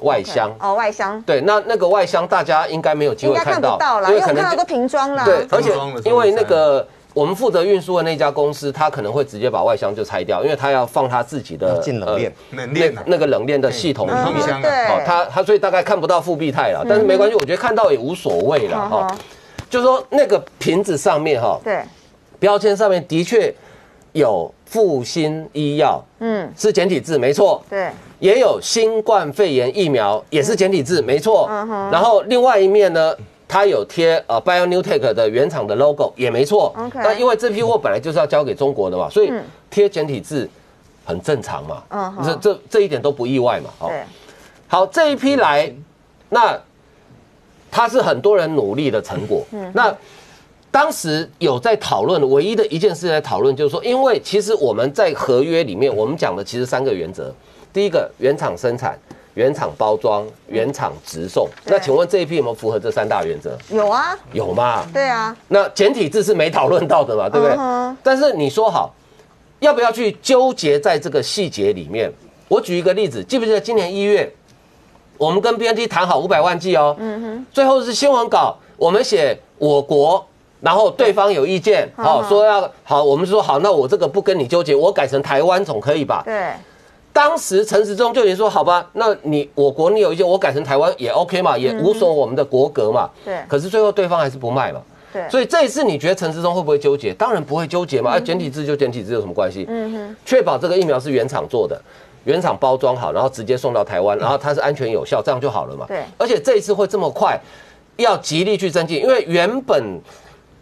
外箱。哦，外箱对，那那个外箱大家应该没有机应该看会看到，不到啦，因为我看到都瓶装啦，对，而且封装的时候因为那个我们负责运输的那家公司，他可能会直接把外箱就拆掉，因为他要放他自己的进冷链。冷链啊。那那个冷链的系统里嗯面。箱啊。对，哦，他他所以大概看不到复必泰了，但是没关系，我觉得看到也无所谓了哈。就是说那个瓶子上面哈，对，标签上面的确有复兴医药，嗯，是简体字没错，对，也有新冠肺炎疫苗，也是简体字，没错。嗯哼。然后另外一面呢，它有贴呃 BioNTech 的原厂的 logo，也没错。那因为这批货本来就是要交给中国的嘛，所以嗯贴简体字很正常嘛。这这这一点都不意外嘛。好，这一批来，那它是很多人努力的成果。嗯那当时有在讨论，唯一的一件事在讨论，就是说，因为其实我们在合约里面，我们讲的其实三个原则。第一个，原厂生产、原厂包装、原厂直送。那请问这一批有没有符合这三大原则？有啊，有嘛？对啊，那简体字是没讨论到的嘛，对不对？但是你说好，要不要去纠结在这个细节里面？我举一个例子，记不记得今年一月，我们跟 BNT 谈好五百万剂哦，嗯哼，最后是新闻稿，我们写我国。然后对方有意见，好、嗯说要好，我们说好，那我这个不跟你纠结，我改成台湾总可以吧？对，当时陈时中就已经说好吧，那你我国你有意见，我改成台湾也 OK 嘛，也无损我们的国格嘛。对可是最后对方还是不卖嘛。对，所以这一次你觉得陈时中会不会纠结？当然不会纠结嘛，啊，简体字就简体字有什么关系？嗯哼，确保这个疫苗是原厂做的，原厂包装好，然后直接送到台湾，然后它是安全有效，这样就好了嘛。对而且这一次会这么快，要极力去增进，因为原本。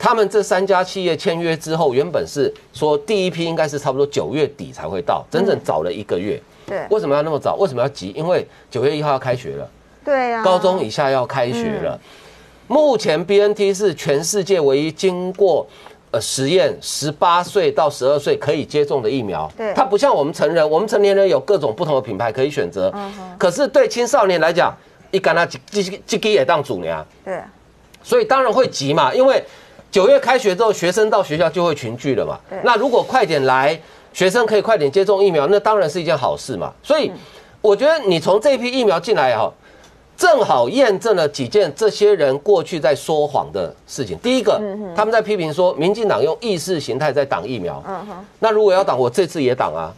他们这三家企业签约之后，原本是说第一批应该是差不多九月底才会到，整整早了一个月。对，为什么要那么早？为什么要急？因为九月一号要开学了，对啊，高中以下要开学了。目前 BNT 是全世界唯一经过呃实验，十八岁到十二岁可以接种的疫苗。对它不像我们成人，我们成年人有各种不同的品牌可以选择。可是对青少年来讲，一干他这这这也当主娘，对，所以当然会急嘛，因为九月开学之后，学生到学校就会群聚了嘛。那如果快点来，学生可以快点接种疫苗，那当然是一件好事嘛。所以我觉得你从这批疫苗进来哈，正好验证了几件这些人过去在说谎的事情。第一个，他们在批评说民进党用意识形态在挡疫苗。那如果要挡，我这次也挡啊。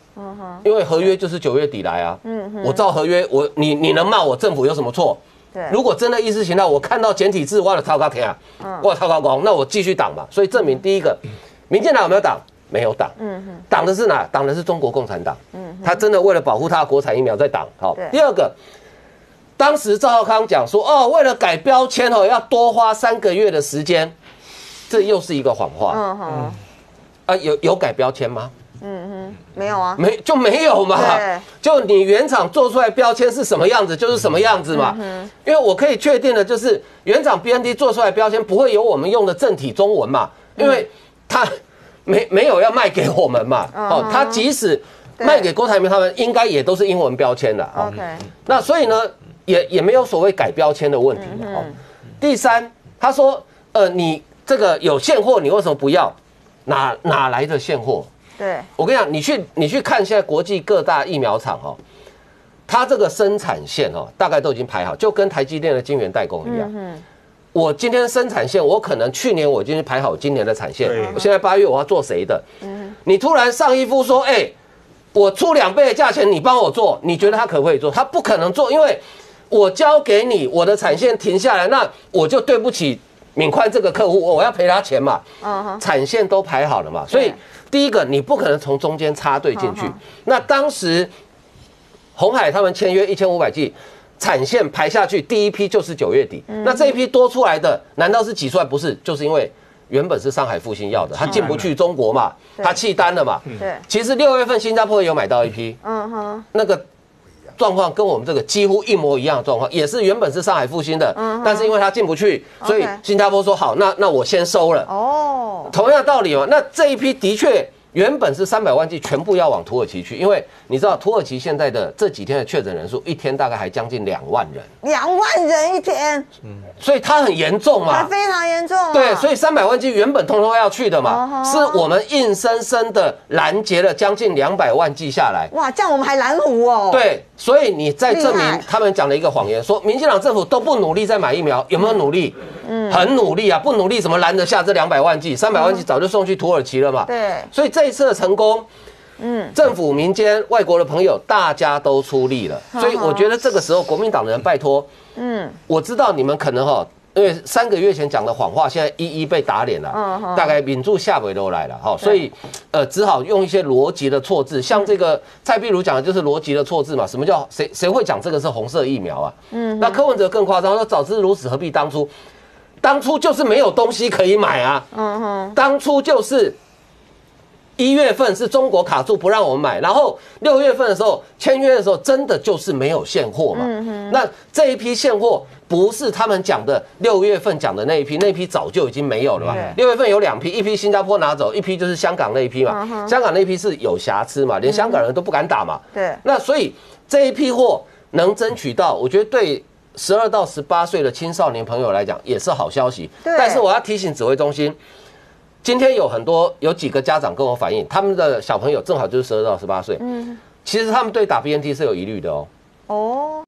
因为合约就是九月底来啊。我照合约，我你你能骂我政府有什么错？对如果真的意识形态，我看到简体字，我的超高天啊，我超高光，那我继续挡嘛。所以证明第一个，民进党有没有挡？没有挡。嗯挡的是哪？挡的是中国共产党。嗯他真的为了保护他的国产疫苗在挡。好，第二个，当时赵浩康讲说，哦，为了改标签哦，要多花三个月的时间，这又是一个谎话嗯哼，啊！有有改标签吗？没有啊，没就没有嘛对，就你原厂做出来标签是什么样子，就是什么样子嘛。嗯因为我可以确定的就是，原厂 BND 做出来标签不会有我们用的正体中文嘛，因为它没没有要卖给我们嘛。哦，他即使卖给郭台铭他们，应该也都是英文标签的。哦 OK，那所以呢，也也没有所谓改标签的问题嘛哦。第三，他说，呃，你这个有现货，你为什么不要？哪哪来的现货？对，我跟你讲，你去你去看现在国际各大疫苗厂哦，它这个生产线哦，大概都已经排好，就跟台积电的晶圆代工一样。嗯我今天生产线，我可能去年我已经排好今年的产线对，我现在八月我要做谁的？你突然上一夫说，哎、我出两倍的价钱，你帮我做，你觉得他可不可以做？他不可能做，因为我交给你，我的产线停下来，那我就对不起敏宽这个客户，我要赔他钱嘛。产线都排好了嘛，所以对第一个你不可能从中间插队进去。那当时红海他们签约一千五百 G。产线排下去，第一批就是九月底。嗯那这一批多出来的，难道是挤出来？不是，就是因为原本是上海复兴要的，他进不去中国嘛，对它弃单了嘛。对，其实六月份新加坡有买到一批，嗯哼，那个状况跟我们这个几乎一模一样的状况，也是原本是上海复兴的，但是因为它进不去，所以新加坡说好，那那我先收了。哦，同样道理嘛，那这一批的确原本是三百万剂，全部要往土耳其去，因为你知道土耳其现在的这几天的确诊人数，一天大概还将近两万人，两万人一天，嗯所以它很严重嘛。还非常严重啊。对，所以三百万剂原本通通要去的嘛，哦是我们硬生生的拦截了将近两百万剂下来。哇，这样我们还拦湖哦。，对，所以你在证明他们讲了一个谎言，说民进党政府都不努力在买疫苗，有没有努力？嗯，很努力啊，不努力怎么拦得下这两百万剂？三百万剂早就送去土耳其了嘛。对所以这一次的成功，嗯，政府、民间、外国的朋友，大家都出力了。所以我觉得这个时候，国民党的人拜托，嗯，我知道你们可能哈。因为三个月前讲的谎话，现在一一被打脸了，大概抿住下尾都来了哈，所以呃，只好用一些逻辑的错字，像这个蔡壁如讲的就是逻辑的错字嘛。什么叫谁谁会讲这个是红色疫苗啊？嗯，那柯文哲更夸张，说早知如此何必当初？当初就是没有东西可以买啊，嗯哼，当初就是一月份是中国卡住不让我们买，然后六月份的时候签约的时候，真的就是没有现货嘛。嗯哼那这一批现货不是他们讲的六月份讲的那一批，那一批早就已经没有了嘛。六月份有两批，一批新加坡拿走，一批就是香港那一批嘛。香港那一批是有瑕疵嘛，连香港人都不敢打嘛。对那所以这一批货能争取到，我觉得对十二到十八岁的青少年朋友来讲也是好消息。对但是我要提醒指挥中心，今天有很多有几个家长跟我反映，他们的小朋友正好就是十二到十八岁，嗯，其实他们对打 BNT 是有疑虑的哦。哦，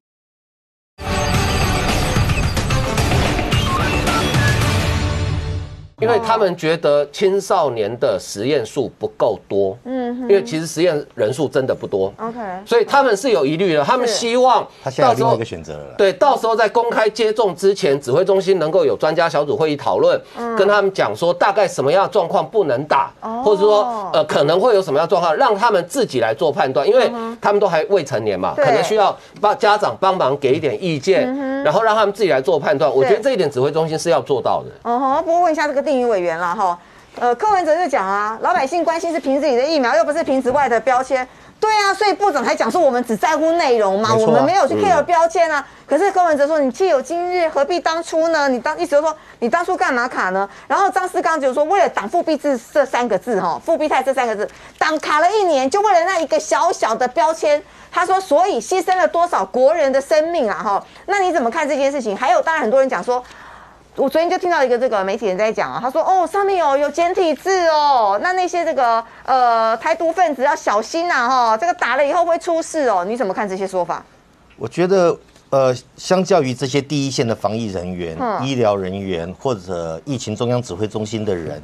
因为他们觉得青少年的实验数不够多，嗯，因为其实实验人数真的不多，OK 所以他们是有疑虑的。他们希望他现在另外一个选择了。对，到时候在公开接种之前，指挥中心能够有专家小组会议讨论，跟他们讲说大概什么样的状况不能打，或者说呃可能会有什么样的状况，让他们自己来做判断，因为他们都还未成年嘛，可能需要帮家长帮忙给一点意见，然后让他们自己来做判断。我觉得这一点指挥中心是要做到的。哦吼，不过问一下这个定宇委员了哈，呃，柯文哲就讲啊，老百姓关心是凭自己的疫苗，又不是凭此外的标签。对啊，所以部长才讲说我们只在乎内容嘛，啊我们没有去 care 标签啊。可是柯文哲说，你既有今日，何必当初呢？你当一直就说，你当初干嘛卡呢？然后张思刚就说，为了挡复辟制这三个字哈，复辟态这三个字，挡卡了一年，就为了那一个小小的标签。他说，所以牺牲了多少国人的生命啊哈？那你怎么看这件事情？还有，当然很多人讲说。我昨天就听到一个这个媒体人在讲啊，他说哦，上面有有简体字哦，那那些这个呃台独分子要小心呐、哈，这个打了以后会出事哦，你怎么看这些说法？我觉得，呃，相较于这些第一线的防疫人员、嗯。医疗人员或者疫情中央指挥中心的人，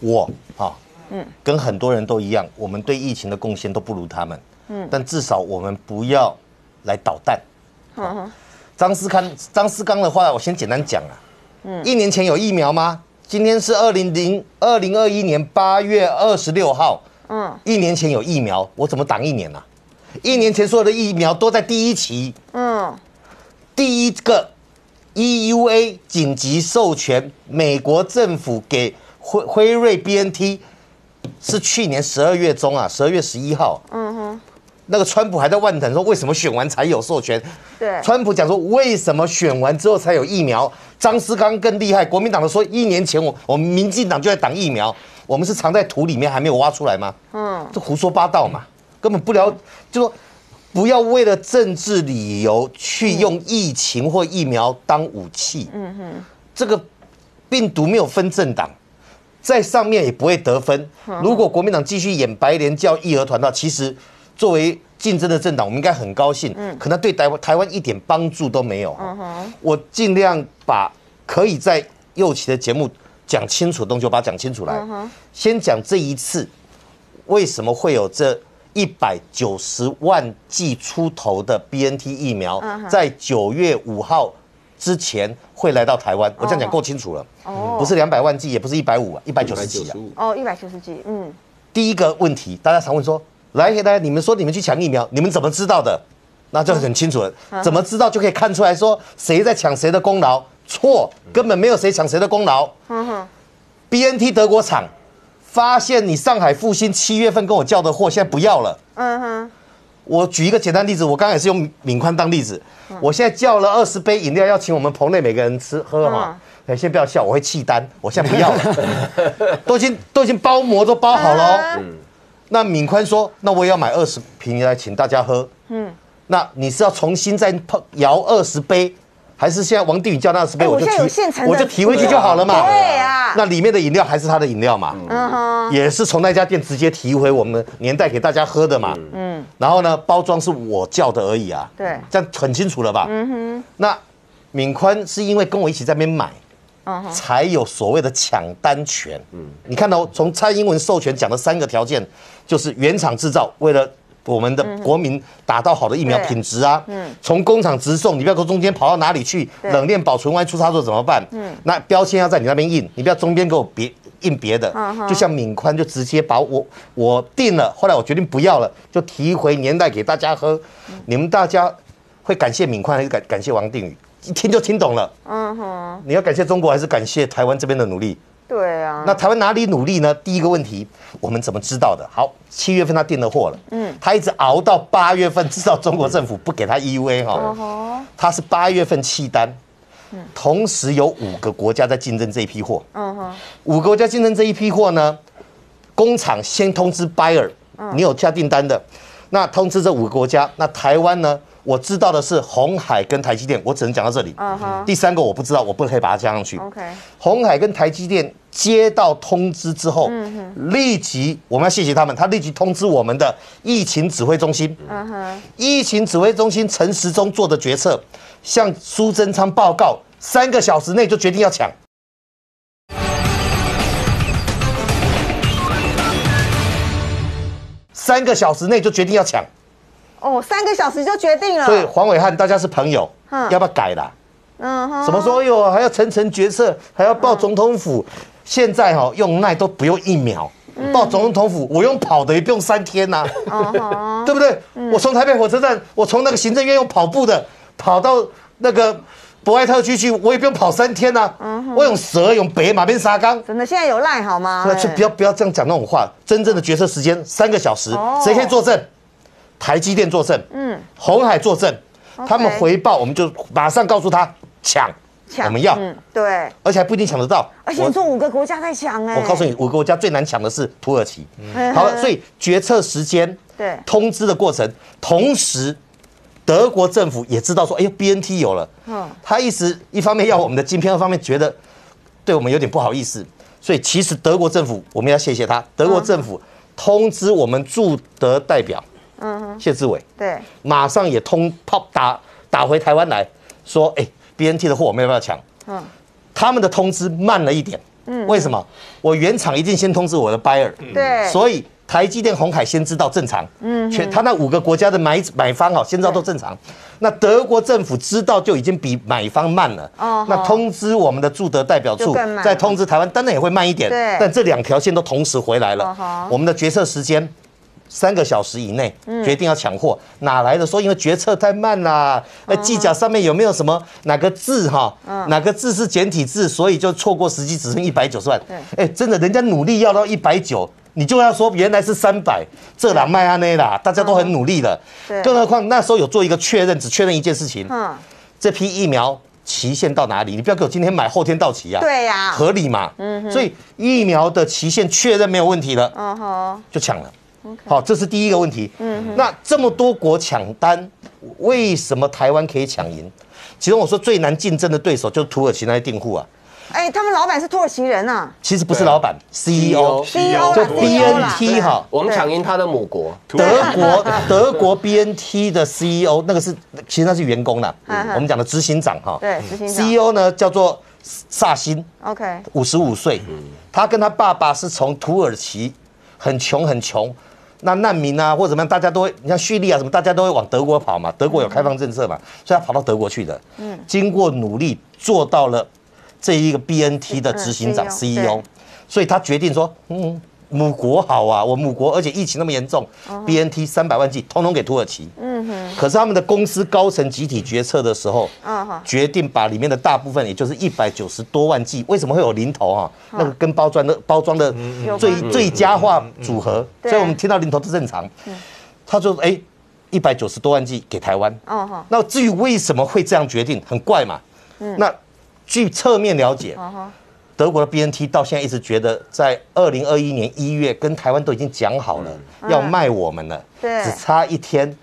我啊，嗯，跟很多人都一样，我们对疫情的贡献都不如他们，嗯，但至少我们不要来捣蛋。张思康，张思刚的话，我先简单讲啊，嗯，一年前有疫苗吗？今天是二零零二零二一年八月二十六号，嗯一年前有疫苗，我怎么挡一年啊？一年前所有的疫苗都在第一期，嗯，第一个 EUA 紧急授权，美国政府给辉辉瑞 BNT 是去年十二月中啊，十二月十一号。嗯哼，那个川普还在万腾说为什么选完才有授权？对川普讲说为什么选完之后才有疫苗？张思刚更厉害，国民党的说一年前我我们民进党就在挡疫苗，我们是藏在土里面还没有挖出来吗？嗯，这胡说八道嘛，根本不了，就说。不要为了政治理由去用疫情或疫苗当武器。嗯哼，这个病毒没有分政党，在上面也不会得分。如果国民党继续演白莲教义和团的话，其实作为竞争的政党，我们应该很高兴。嗯，可能对台湾台湾一点帮助都没有。嗯哼，我尽量把可以在右期的节目讲清楚的东西，我把它讲清楚来。先讲这一次为什么会有这一百九十万剂出头的 BNT 疫苗，在九月五号之前会来到台湾？我这样讲够清楚了。不是两百万剂，也不是一百五啊，一百九十几啊。哦，一百九十几，嗯，第一个问题，大家常问说，来来，你们说你们去抢疫苗，你们怎么知道的？那就很清楚了，怎么知道就可以看出来说谁在抢谁的功劳？错，根本没有谁抢谁的功劳。BNT 德国厂发现你上海复兴七月份跟我叫的货，现在不要了。嗯哼，我举一个简单例子，我刚刚也是用敏宽当例子。我现在叫了二十杯饮料，要请我们棚内每个人吃喝哈。哎，先不要笑，我会弃单，我现在不要了，都已经都已经包膜都包好了哦。那敏宽说，那我也要买二十瓶来请大家喝。嗯，那你是要重新再碰摇二十杯，还是现在王定宇叫那二十杯，我就提我就提回去就好了嘛？对啊那里面的饮料还是他的饮料嘛？嗯哼，也是从那家店直接提回我们年代给大家喝的嘛。嗯，然后呢，包装是我叫的而已啊。对这样很清楚了吧？嗯哼。那敏宽是因为跟我一起在那边买，才有所谓的抢单权。嗯，你看到从蔡英文授权讲的三个条件，就是原厂制造，为了。我们的国民打到好的疫苗品质啊，嗯，从工厂直送，你不要说中间跑到哪里去，冷链保存万一出差错怎么办？嗯，那标签要在你那边印，你不要中间给我别印别的，就像敏宽就直接把我我定了，后来我决定不要了，就提回年代给大家喝。你们大家会感谢敏宽还是感感谢王定宇？一听就听懂了。嗯哼，你要感谢中国还是感谢台湾这边的努力？对啊，那台湾哪里努力呢？第一个问题，我们怎么知道的？好，七月份他订了货了，嗯，他一直熬到八月份，知道中国政府不给他 EUA 哈，他是八月份弃单，同时有五个国家在竞争这一批货。嗯哼，五个国家竞争这一批货呢，工厂先通知 buyer，你有下订单的，那通知这五个国家。那台湾呢？我知道的是红海跟台积电，我只能讲到这里。第三个我不知道，我不可以把它加上去。，OK，红海跟台积电接到通知之后，嗯立即我们要谢谢他们，他立即通知我们的疫情指挥中心。嗯哼，疫情指挥中心陈时中做的决策，向苏贞昌报告，三个小时内就决定要抢。三个小时内就决定要抢，哦，三个小时就决定了，所以黄伟汉大家是朋友，嗯要不要改啦？嗯哼，什么说？哎呦，还要层层决策，还要报总统府。现在哈、用耐都不用一秒，报总统府我用跑的也不用三天呐、嗯 对不对？我从台北火车站，我从那个行政院用跑步的跑到那个博爱特区去，我也不用跑三天呐、我用蛇用北马边沙冈。真的现在有赖好吗？不要不要这样讲那种话。真正的决策时间三个小时哦，谁可以作证？台积电作证，嗯，红海作证，他们回报我们就马上告诉他抢，我们要，嗯，对，而且还不一定抢得到。而且你说五个国家在抢哎，我告诉你，五个国家最难抢的是土耳其。嗯。好了，所以决策时间、对。通知的过程，同时德国政府也知道说，哎呦，BNT 有了，嗯。他一直一方面要我们的晶片，二方面觉得对我们有点不好意思，所以其实德国政府我们要谢谢他，德国政府通知我们驻德代表，嗯谢志伟，对，马上也通炮打打回台湾来说，哎，BNT 的货我们要不要抢？嗯。他们的通知慢了一点，嗯。为什么？我原厂一定先通知我的 buyer，对。所以台积电、红海先知道正常，嗯，全他那五个国家的买买方哈，先知道都正常。那德国政府知道就已经比买方慢了，哦那通知我们的驻德代表处再通知台湾，当然也会慢一点，对。但这两条线都同时回来了。哦，我们的决策时间。三个小时以内嗯决定要抢货，哪来的说因为决策太慢啦？呃，哦计价上面有没有什么哪个字哈？嗯哪个字是简体字，所以就错过时机，只剩一百九十万对。哎，真的，人家努力要到一百九，你就要说原来是三百，这两卖安内啦，大家都很努力的对。更何况那时候有做一个确认，只确认一件事情，嗯，这批疫苗期限到哪里？你不要给我今天买后天到期啊！对呀合理嘛？嗯，所以疫苗的期限确认没有问题了，嗯哼，就抢了。好，这是第一个问题。嗯，那这么多国抢单，为什么台湾可以抢赢？其中我说最难竞争的对手就是土耳其那些订户啊，哎，他们老板是土耳其人啊。其实不是老板，CEO，，CEO 就 BNT 哈，我们抢赢他的母国，德国德国 BNT 的 CEO 那个是其实那是员工啦，我们讲的执行长哈，对执行长。CEO 呢叫做萨辛，，OK，五十五岁，他跟他爸爸是从土耳其很穷很穷，那难民啊或者怎么样，大家都会，你像叙利亚什么，大家都会往德国跑嘛，德国有开放政策嘛，所以他跑到德国去的。嗯，经过努力做到了这一个 BNT 的执行长嗯 CEO，、所以他决定说，嗯。母国好啊，我母国，而且疫情那么严重、b n t 三百万剂通通给土耳其。嗯哼。可是他们的公司高层集体决策的时候，嗯哼决定把里面的大部分，也就是一百九十多万剂，为什么会有零头哈、那个跟包装的包装的最最佳化组合，对所以我们听到零头都正常。他说：“哎，一百九十多万剂给台湾。哦哈，那至于为什么会这样决定，很怪嘛。嗯。那据侧面了解，哦哈，德国的 BNT 到现在一直觉得，在二零二一年一月跟台湾都已经讲好了，要卖我们了，对。只差一天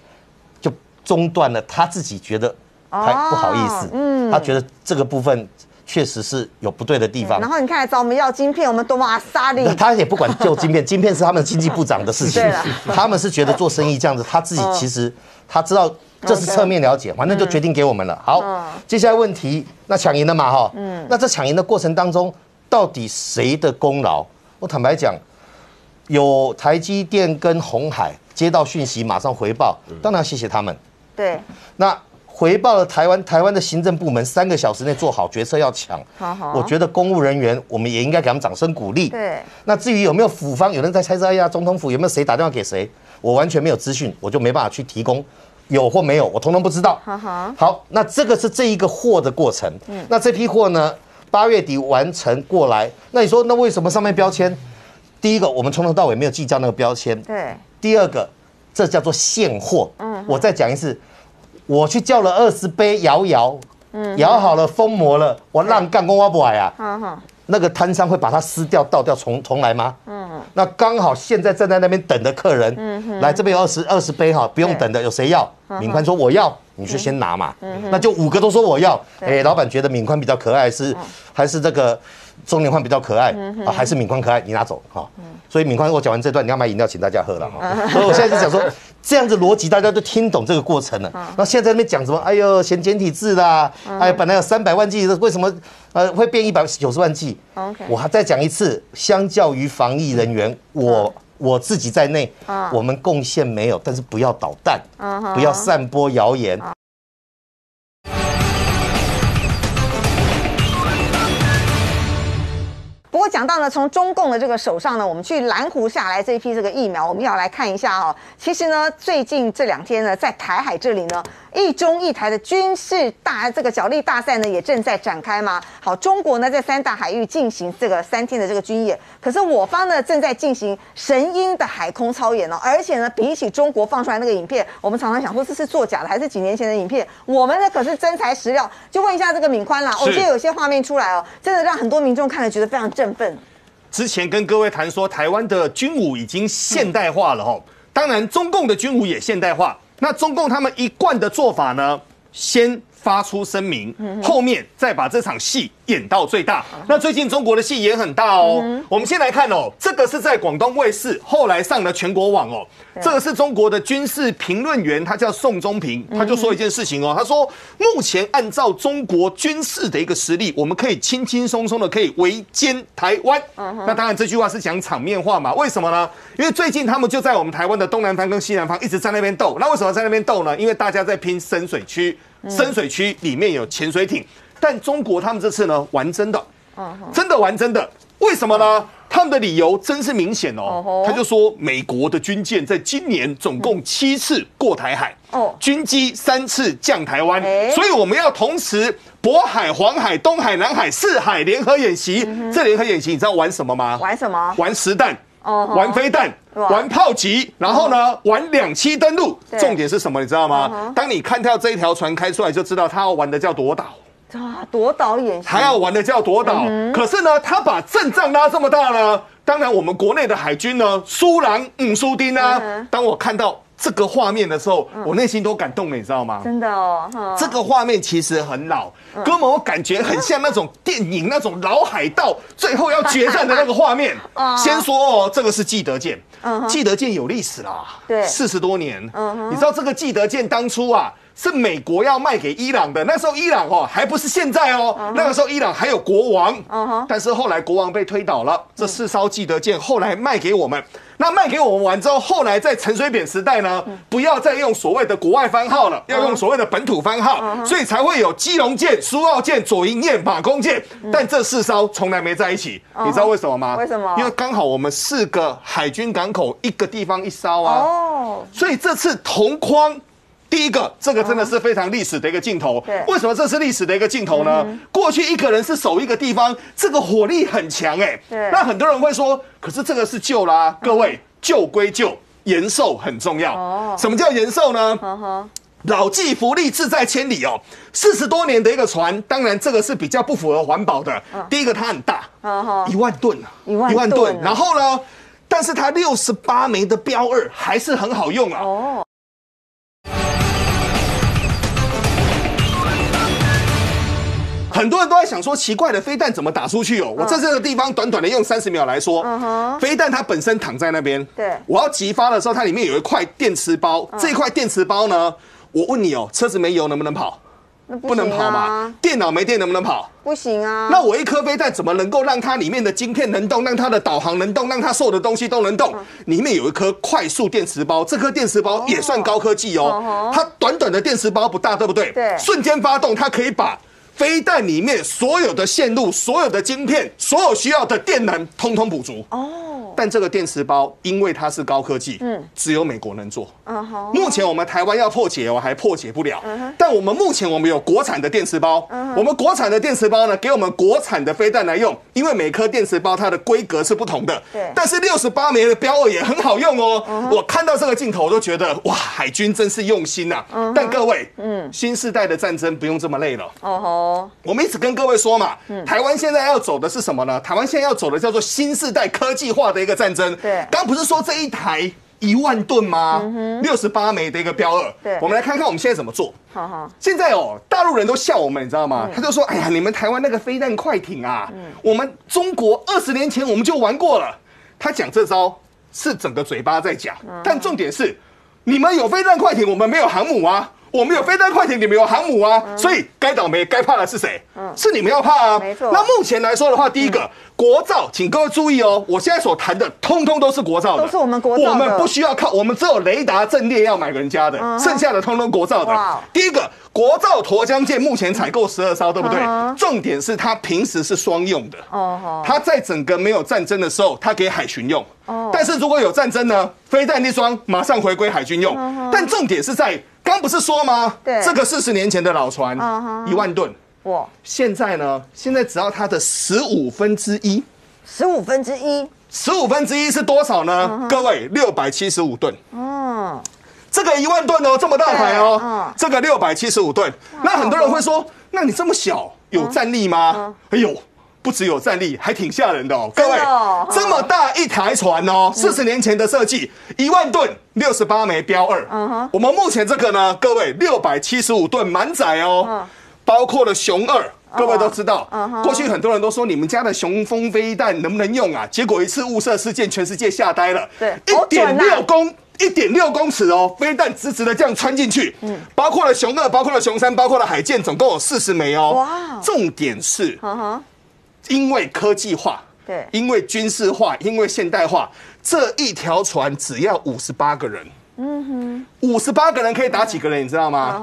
就中断了。他自己觉得还不好意思，嗯。他觉得这个部分确实是有不对的地方。然。后你看来找我们要晶片，我们多么阿萨利，他也不管就晶片，晶片是他们经济部长的事情，他们是觉得做生意这样子，他自己其实他知道这是侧面了解，反正就决定给我们了。好，接下来问题，那抢赢了嘛哈，嗯。那这抢赢的过程当中，到底谁的功劳？我坦白讲，有台积电跟红海接到讯息马上回报，当然要谢谢他们。对，那回报了台湾，台湾的行政部门三个小时内做好决策要抢好好，我觉得公务人员我们也应该给他们掌声鼓励。对，那至于有没有府方，有人在猜测，哎呀，总统府有没有谁打电话给谁？我完全没有资讯，我就没办法去提供有或没有，我通通不知道。哈哈，好，那这个是这一个货的过程。嗯那这批货呢，八月底完成过来，那你说那为什么上面标签？第一个，我们从头到尾没有计较那个标签。对，第二个，这叫做现货。嗯，我再讲一次，我去叫了二十杯摇摇，摇好了封膜了，我让干工挖不来啊。嗯哼，那个摊商会把它撕掉倒掉重重来吗？嗯，那刚好现在站在那边等的客人，嗯来这边有二十二十杯哈，不用等的，有谁要？敏宽说我要，你就先拿嘛。嗯那就五个都说我要，哎，老板觉得敏宽比较可爱，还是还是这个中年宽比较可爱啊？还是敏宽可爱？你拿走哈。所以敏宽，我讲完这段，你要买饮料请大家喝了哈。所以我现在是想说，这样子逻辑大家都听懂这个过程了。那现在在那边讲什么？哎呦，嫌简体字啦，哎，本来有三百万剂，为什么呃会变一百九十万剂？OK 我还再讲一次，相较于防疫人员，我我自己在内，我们贡献没有，但是不要捣蛋，不要散播谣言。讲到呢，从中共的这个手上呢，我们去蓝湖下来这一批这个疫苗，我们要来看一下哦。其实呢，最近这两天呢，在台海这里呢，一中一台的军事大这个角力大赛呢，也正在展开嘛。好，中国呢在三大海域进行这个三天的这个军演，可是我方呢正在进行神鹰的海空操演哦，而且呢，比起中国放出来那个影片，我们常常想说这是作假的，还是几年前的影片？我们呢可是真材实料。就问一下这个敏宽啦，我是今天有些画面出来哦，真的让很多民众看了觉得非常振奋。之前跟各位谈说，台湾的军武已经现代化了哈。当然，中共的军武也现代化。那中共他们一贯的做法呢，先发出声明，后面再把这场戏演到最大。那最近中国的戏也很大哦。我们先来看哦，这个是在广东卫视，后来上了全国网哦。这个是中国的军事评论员，他叫宋忠平，他就说一件事情哦，他说目前按照中国军事的一个实力，我们可以轻轻松松的可以围歼台湾。那当然这句话是讲场面话嘛？为什么呢？因为最近他们就在我们台湾的东南方跟西南方一直在那边斗。那为什么在那边斗呢？因为大家在拼深水区，深水区里面有潜水艇，但中国他们这次呢玩真的，真的玩真的。为什么呢？他们的理由真是明显哦，他就说美国的军舰在今年总共七次过台海，哦军机三次降台湾哎，所以我们要同时渤海、黄海、东海、南海四海联合演习。这联合演习你知道玩什么吗？玩什么？玩实弹。哦玩飞弹，玩炮击，然后呢，玩两栖登陆。重点是什么？你知道嗯吗？当你看到这一条船开出来，就知道他要玩的叫夺岛。啊，夺岛演习，还要玩的叫夺岛。可是呢，他把阵仗拉这么大呢，当然我们国内的海军呢，苏狼、嗯苏丁啊，当我看到这个画面的时候，我内心都感动了，你知道吗？真的哦，哈。这个画面其实很老，哥们我感觉很像那种电影那种老海盗 最后要决战的那个画面。先说哦，这个是记得舰，记得舰有历史啦，对。四十多年。你知道这个记得舰当初啊？是美国要卖给伊朗的，那时候伊朗哦还不是现在哦，那个时候伊朗还有国王，但是后来国王被推倒了，这四艘记得舰后来卖给我们，那卖给我们完之后，后来在陈水扁时代呢，不要再用所谓的国外番号了，要用所谓的本土番号，所以才会有基隆舰、苏澳舰、左营舰、马公舰，但这四艘从来没在一起，你知道为什么吗？为什么？因为刚好我们四个海军港口一个地方一艘啊，哦，所以这次同框。第一个，这个真的是非常历史的一个镜头。对为什么这是历史的一个镜头呢？过去一个人是守一个地方，这个火力很强哎。对那很多人会说，可是这个是旧啦，各位，旧归旧，延寿很重要。哦什么叫延寿呢？老骥伏枥，志在千里哦。四十多年的一个船，当然这个是比较不符合环保的。第一个它很大一万吨啊，一万吨啊然后呢，但是它六十八枚的标二还是很好用啊。哦，很多人都在想说，奇怪的飞弹怎么打出去哦？我在这个地方短短的用三十秒来说，飞弹它本身躺在那边，对我要急发的时候，它里面有一块电池包，这一块电池包呢，我问你哦，车子没油能不能跑？那不能跑嘛啊，？电脑没电能不能跑？不行啊，那我一颗飞弹怎么能够让它里面的晶片能动，让它的导航能动，让它所有的东西都能动？里面有一颗快速电池包，这颗电池包也算高科技哦。它短短的电池包不大，对不对？对瞬间发动，它可以把飞弹里面所有的线路、所有的晶片、所有需要的电能，通通补足。哦，但这个电池包因为它是高科技，嗯，只有美国能做。目前我们台湾要破解，我还破解不了。但我们目前我们有国产的电池包，我们国产的电池包呢，给我们国产的飞弹来用，因为每颗电池包它的规格是不同的。对但是六十八枚的标二也很好用哦。我看到这个镜头，我都觉得哇，海军真是用心呐、但各位，嗯，新时代的战争不用这么累了。哦吼，我们一直跟各位说嘛，台湾现在要走的是什么呢？台湾现在要走的叫做新世代科技化的一个战争。对刚不是说这一台一万吨吗？六十八枚的一个标二。对我们来看看我们现在怎么做。好好，现在哦，大陆人都笑我们，你知道吗？他就说：“哎呀，你们台湾那个飞弹快艇啊，我们中国二十年前我们就玩过了。”他讲这招是整个嘴巴在讲，但重点是你们有飞弹快艇，我们没有航母啊。我们有飞弹快艇，你们有航母啊，所以该倒霉、该怕的是谁？是你们要怕啊。没错那目前来说的话，第一个国造，请各位注意哦，我现在所谈的通通都是国造的，都是我们国造的我们不需要靠，我们只有雷达阵列要买人家的，剩下的通通国造的。第一个，国造沱江舰目前采购十二艘，对不对嗯？重点是它平时是双用的。哦吼，它在整个没有战争的时候，它给海巡用。哦但是如果有战争呢，飞弹一双马上回归海军用。但重点是在，刚不是说吗？嗯对这个四十年前的老船一万吨，哇，现在呢，现在只要它的十五分之一。十五分之一，十五分之一是多少呢？各位，六百七十五吨。嗯，这个一万吨哦，这么大台对哦嗯，这个六百七十五吨。那很多人会说，那你这么小有战力吗？哎呦。不只有战力，还挺吓人的哦，各位这么大一台船哦，四十年前的设计，一万吨，六十八枚标二。我们目前这个呢，各位六百七十五吨满载哦，包括了熊二，各位都知道，过去很多人都说你们家的雄风飞弹能不能用啊？结果一次误射事件，全世界吓呆了。对。一点六公。一点六公尺哦，飞弹直直的这样穿进去，嗯，包括了熊二，包括了熊三，包括了海舰，总共有四十枚哦。哇。重点是因为科技化，对因为军事化，因为现代化，这一条船只要五十八个人，嗯哼，五十八个人可以打几个人，你知道吗？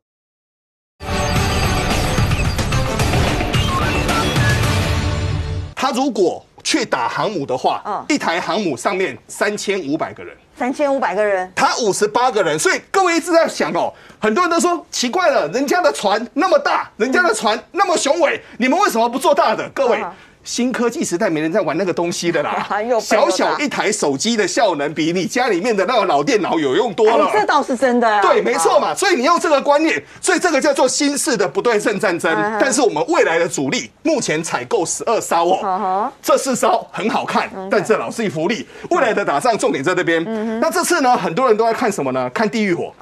他如果去打航母的话，嗯一台航母上面三千五百个人。三千五百个人，他五十八个人，所以各位一直在想哦，很多人都说奇怪了，人家的船那么大，人家的船那么雄伟，你们为什么不做大的？各位啊。新科技时代没人在玩那个东西的啦 小小一台手机的效能比你家里面的那个老电脑有用多了哎，。这倒是真的啊，对，没错嘛，所以你用这个观念，所以这个叫做新式的不对称战争嗯哼。但是我们未来的主力目前采购十二艘嗯哦哼，这四艘很好看，但这老是一福利。未来的打仗重点在这边。那这次呢，很多人都在看什么呢？看地狱火。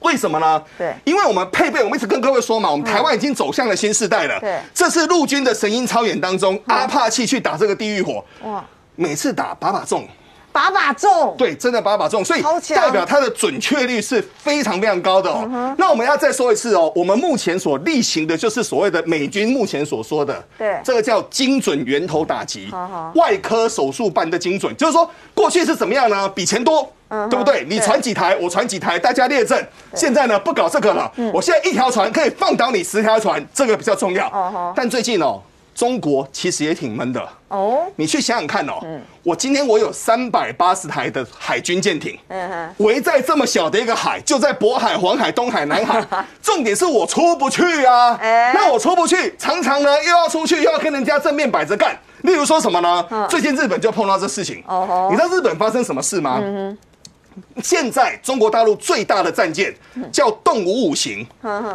为什么呢？对因为我们配备，我们一直跟各位说嘛，我们台湾已经走向了新时代了。对嗯这次陆军的神鹰超演当中，阿帕奇去打这个地狱火，哇，每次打把把中。把把中，对，真的把把中，所以代表它的准确率是非常非常高的哦。那我们要再说一次哦，我们目前所例行的就是所谓的美军目前所说的，对这个叫精准源头打击好好，外科手术般的精准，就是说过去是怎么样呢？比钱多。嗯对不对？你对传几台，我传几台，大家列阵。现在呢，不搞这个了。嗯我现在一条船可以放倒你十条船，这个比较重要哦。但最近哦，中国其实也挺闷的。哦，你去想想看哦，我今天我有三百八十台的海军舰艇，嗯哼，围在这么小的一个海，就在渤海、黄海、东海、南海，重点是我出不去啊。哎那我出不去，常常呢又要出去，又要跟人家正面摆着干。例如说什么呢？最近日本就碰到这事情。嗯哦吼你知道日本发生什么事吗？现在中国大陆最大的战舰叫动五五型，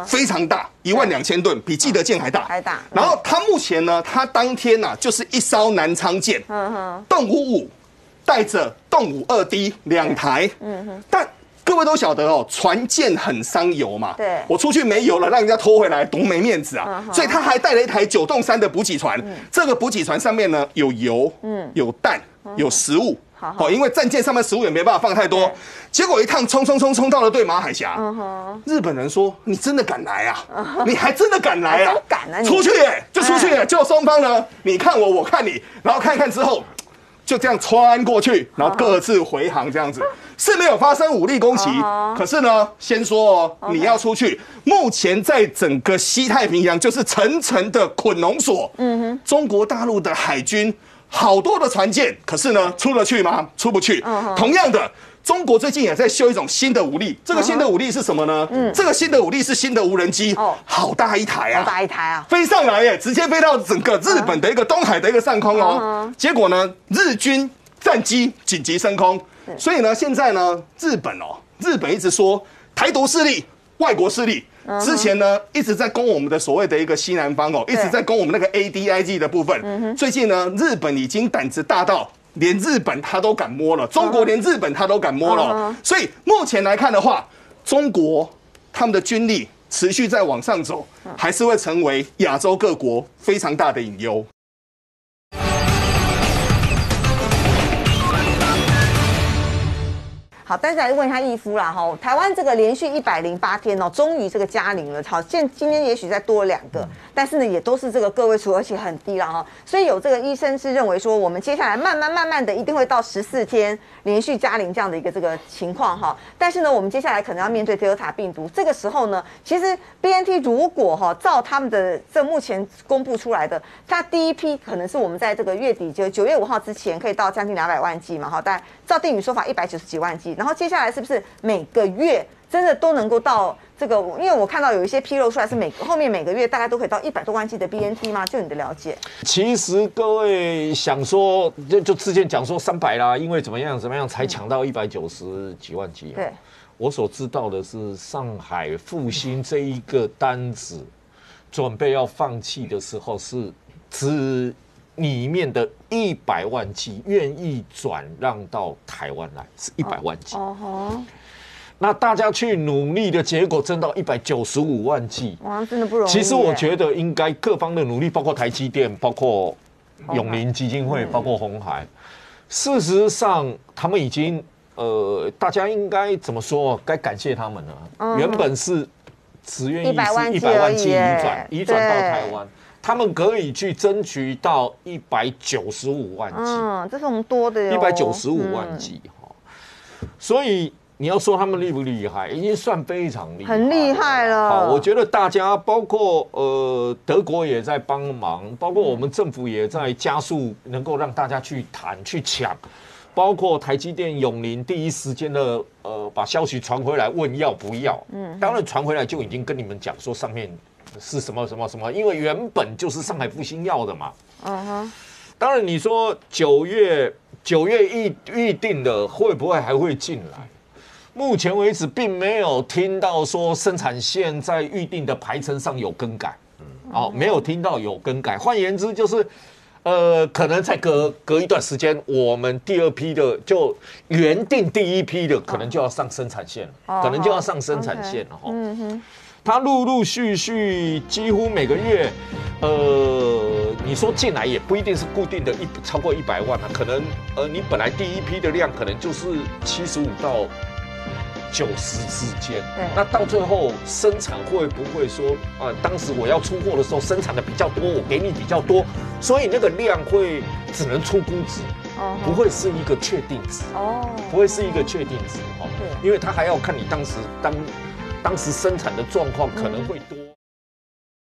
非常大，一万两千吨，比基德舰还大。还大然后它目前呢，它当天呐、就是一艘南昌舰，动五五带着动五二 D 两台，但。各位都晓得哦，船舰很伤油嘛。对我出去没油了，让人家拖回来，多没面子啊！所以他还带了一台九洞三的补给船。这个补给船上面呢有油，有蛋，有食物。好因为战舰上面食物也没办法放太多对，结果一趟冲冲冲冲到了对马海峡。日本人说：“你真的敢来啊？你还真的敢来啊？敢啊你出去耶，就出去耶！就双方呢，你看我，我看你，然后看一看之后，就这样穿过去，然后各自回航，这样子是没有发生武力攻击。可是呢，先说哦，你要出去，目前在整个西太平洋就是层层的捆龙锁。嗯哼，中国大陆的海军。好多的船舰，可是呢，出得去吗？出不去。嗯同样的。中国最近也在修一种新的武力，这个新的武力是什么呢？这个新的武力是新的无人机，哦好大一台啊！好大一台啊！飞上来耶，直接飞到整个日本的一个东海的一个上空哦。结果呢，日军战机紧急升空，所以呢，现在呢，日本哦，日本一直说台独势力、外国势力。之前呢，一直在攻我们的所谓的一个西南方哦，一直在攻我们那个 ADIG 的部分。最近呢，日本已经胆子大到连日本他都敢摸了，中国连日本他都敢摸了。所以目前来看的话，中国他们的军力持续在往上走，还是会成为亚洲各国非常大的隐忧。好，但是来问一下义夫啦哈，台湾这个连续一百零八天哦，终于这个加零了。好，现今天也许再多两个，但是呢，也都是这个个位数，而且很低了哈。所以有这个医生是认为说，我们接下来慢慢慢慢的一定会到十四天连续加零这样的一个这个情况哈。但是呢，我们接下来可能要面对德尔塔病毒，这个时候呢，其实 BNT 如果哈照他们的这目前公布出来的，它第一批可能是我们在这个月底就九月五号之前可以到将近两百万剂嘛哈，但照定语说法一百九十几万剂。然后接下来是不是每个月真的都能够到这个？因为我看到有一些披露出来是每后面每个月大概都可以到一百多万剂的 BNT 吗？就你的了解？其实各位想说，就就之前讲说三百啦，因为怎么样怎么样才抢到一百九十几万剂、啊。对，我所知道的是，上海复兴这一个单子准备要放弃的时候，是只里面的一百万剂愿意转让到台湾来，是一百万剂。哦吼，那大家去努力的结果，增到一百九十五万剂。哇，真的不容易。其实我觉得应该各方的努力，包括台积电，包括永林基金会，包括红海。事实上，他们已经呃，大家应该怎么说？该感谢他们了。原本是只愿意是一百万剂移转，移转到台湾，他们可以去争取到一百九十五万剂。嗯，这是我们多的哟，一百九十五万嗯剂哈、所以你要说他们厉不厉害，已经算非常厉害，很厉害了好，我觉得大家包括呃德国也在帮忙，包括我们政府也在加速，能够让大家去谈去抢。包括台积电、永林第一时间的呃把消息传回来，问要不要？嗯，当然传回来就已经跟你们讲说上面是什么什么什么，因为原本就是上海复兴要的嘛。嗯哼，当然，你说九月九月预预定的会不会还会进来？目前为止，并没有听到说生产线在预定的排程上有更改，哦，没有听到有更改。换言之，就是呃，可能再隔隔一段时间，我们第二批的就原定第一批的，可能就要上生产线了，可能就要上生产线了哈。嗯哼，它陆陆续续几乎每个月，呃，你说进来也不一定是固定的一超过一百万啊，可能呃你本来第一批的量可能就是七十五到九十之间。对，那到最后生产会不会说啊、当时我要出货的时候生产的比较多，我给你比较多，所以那个量会只能出估值，哦。不会是一个确定值。哦，不会是一个确定值哦。对，因为它还要看你当时当当时生产的状况可能会多。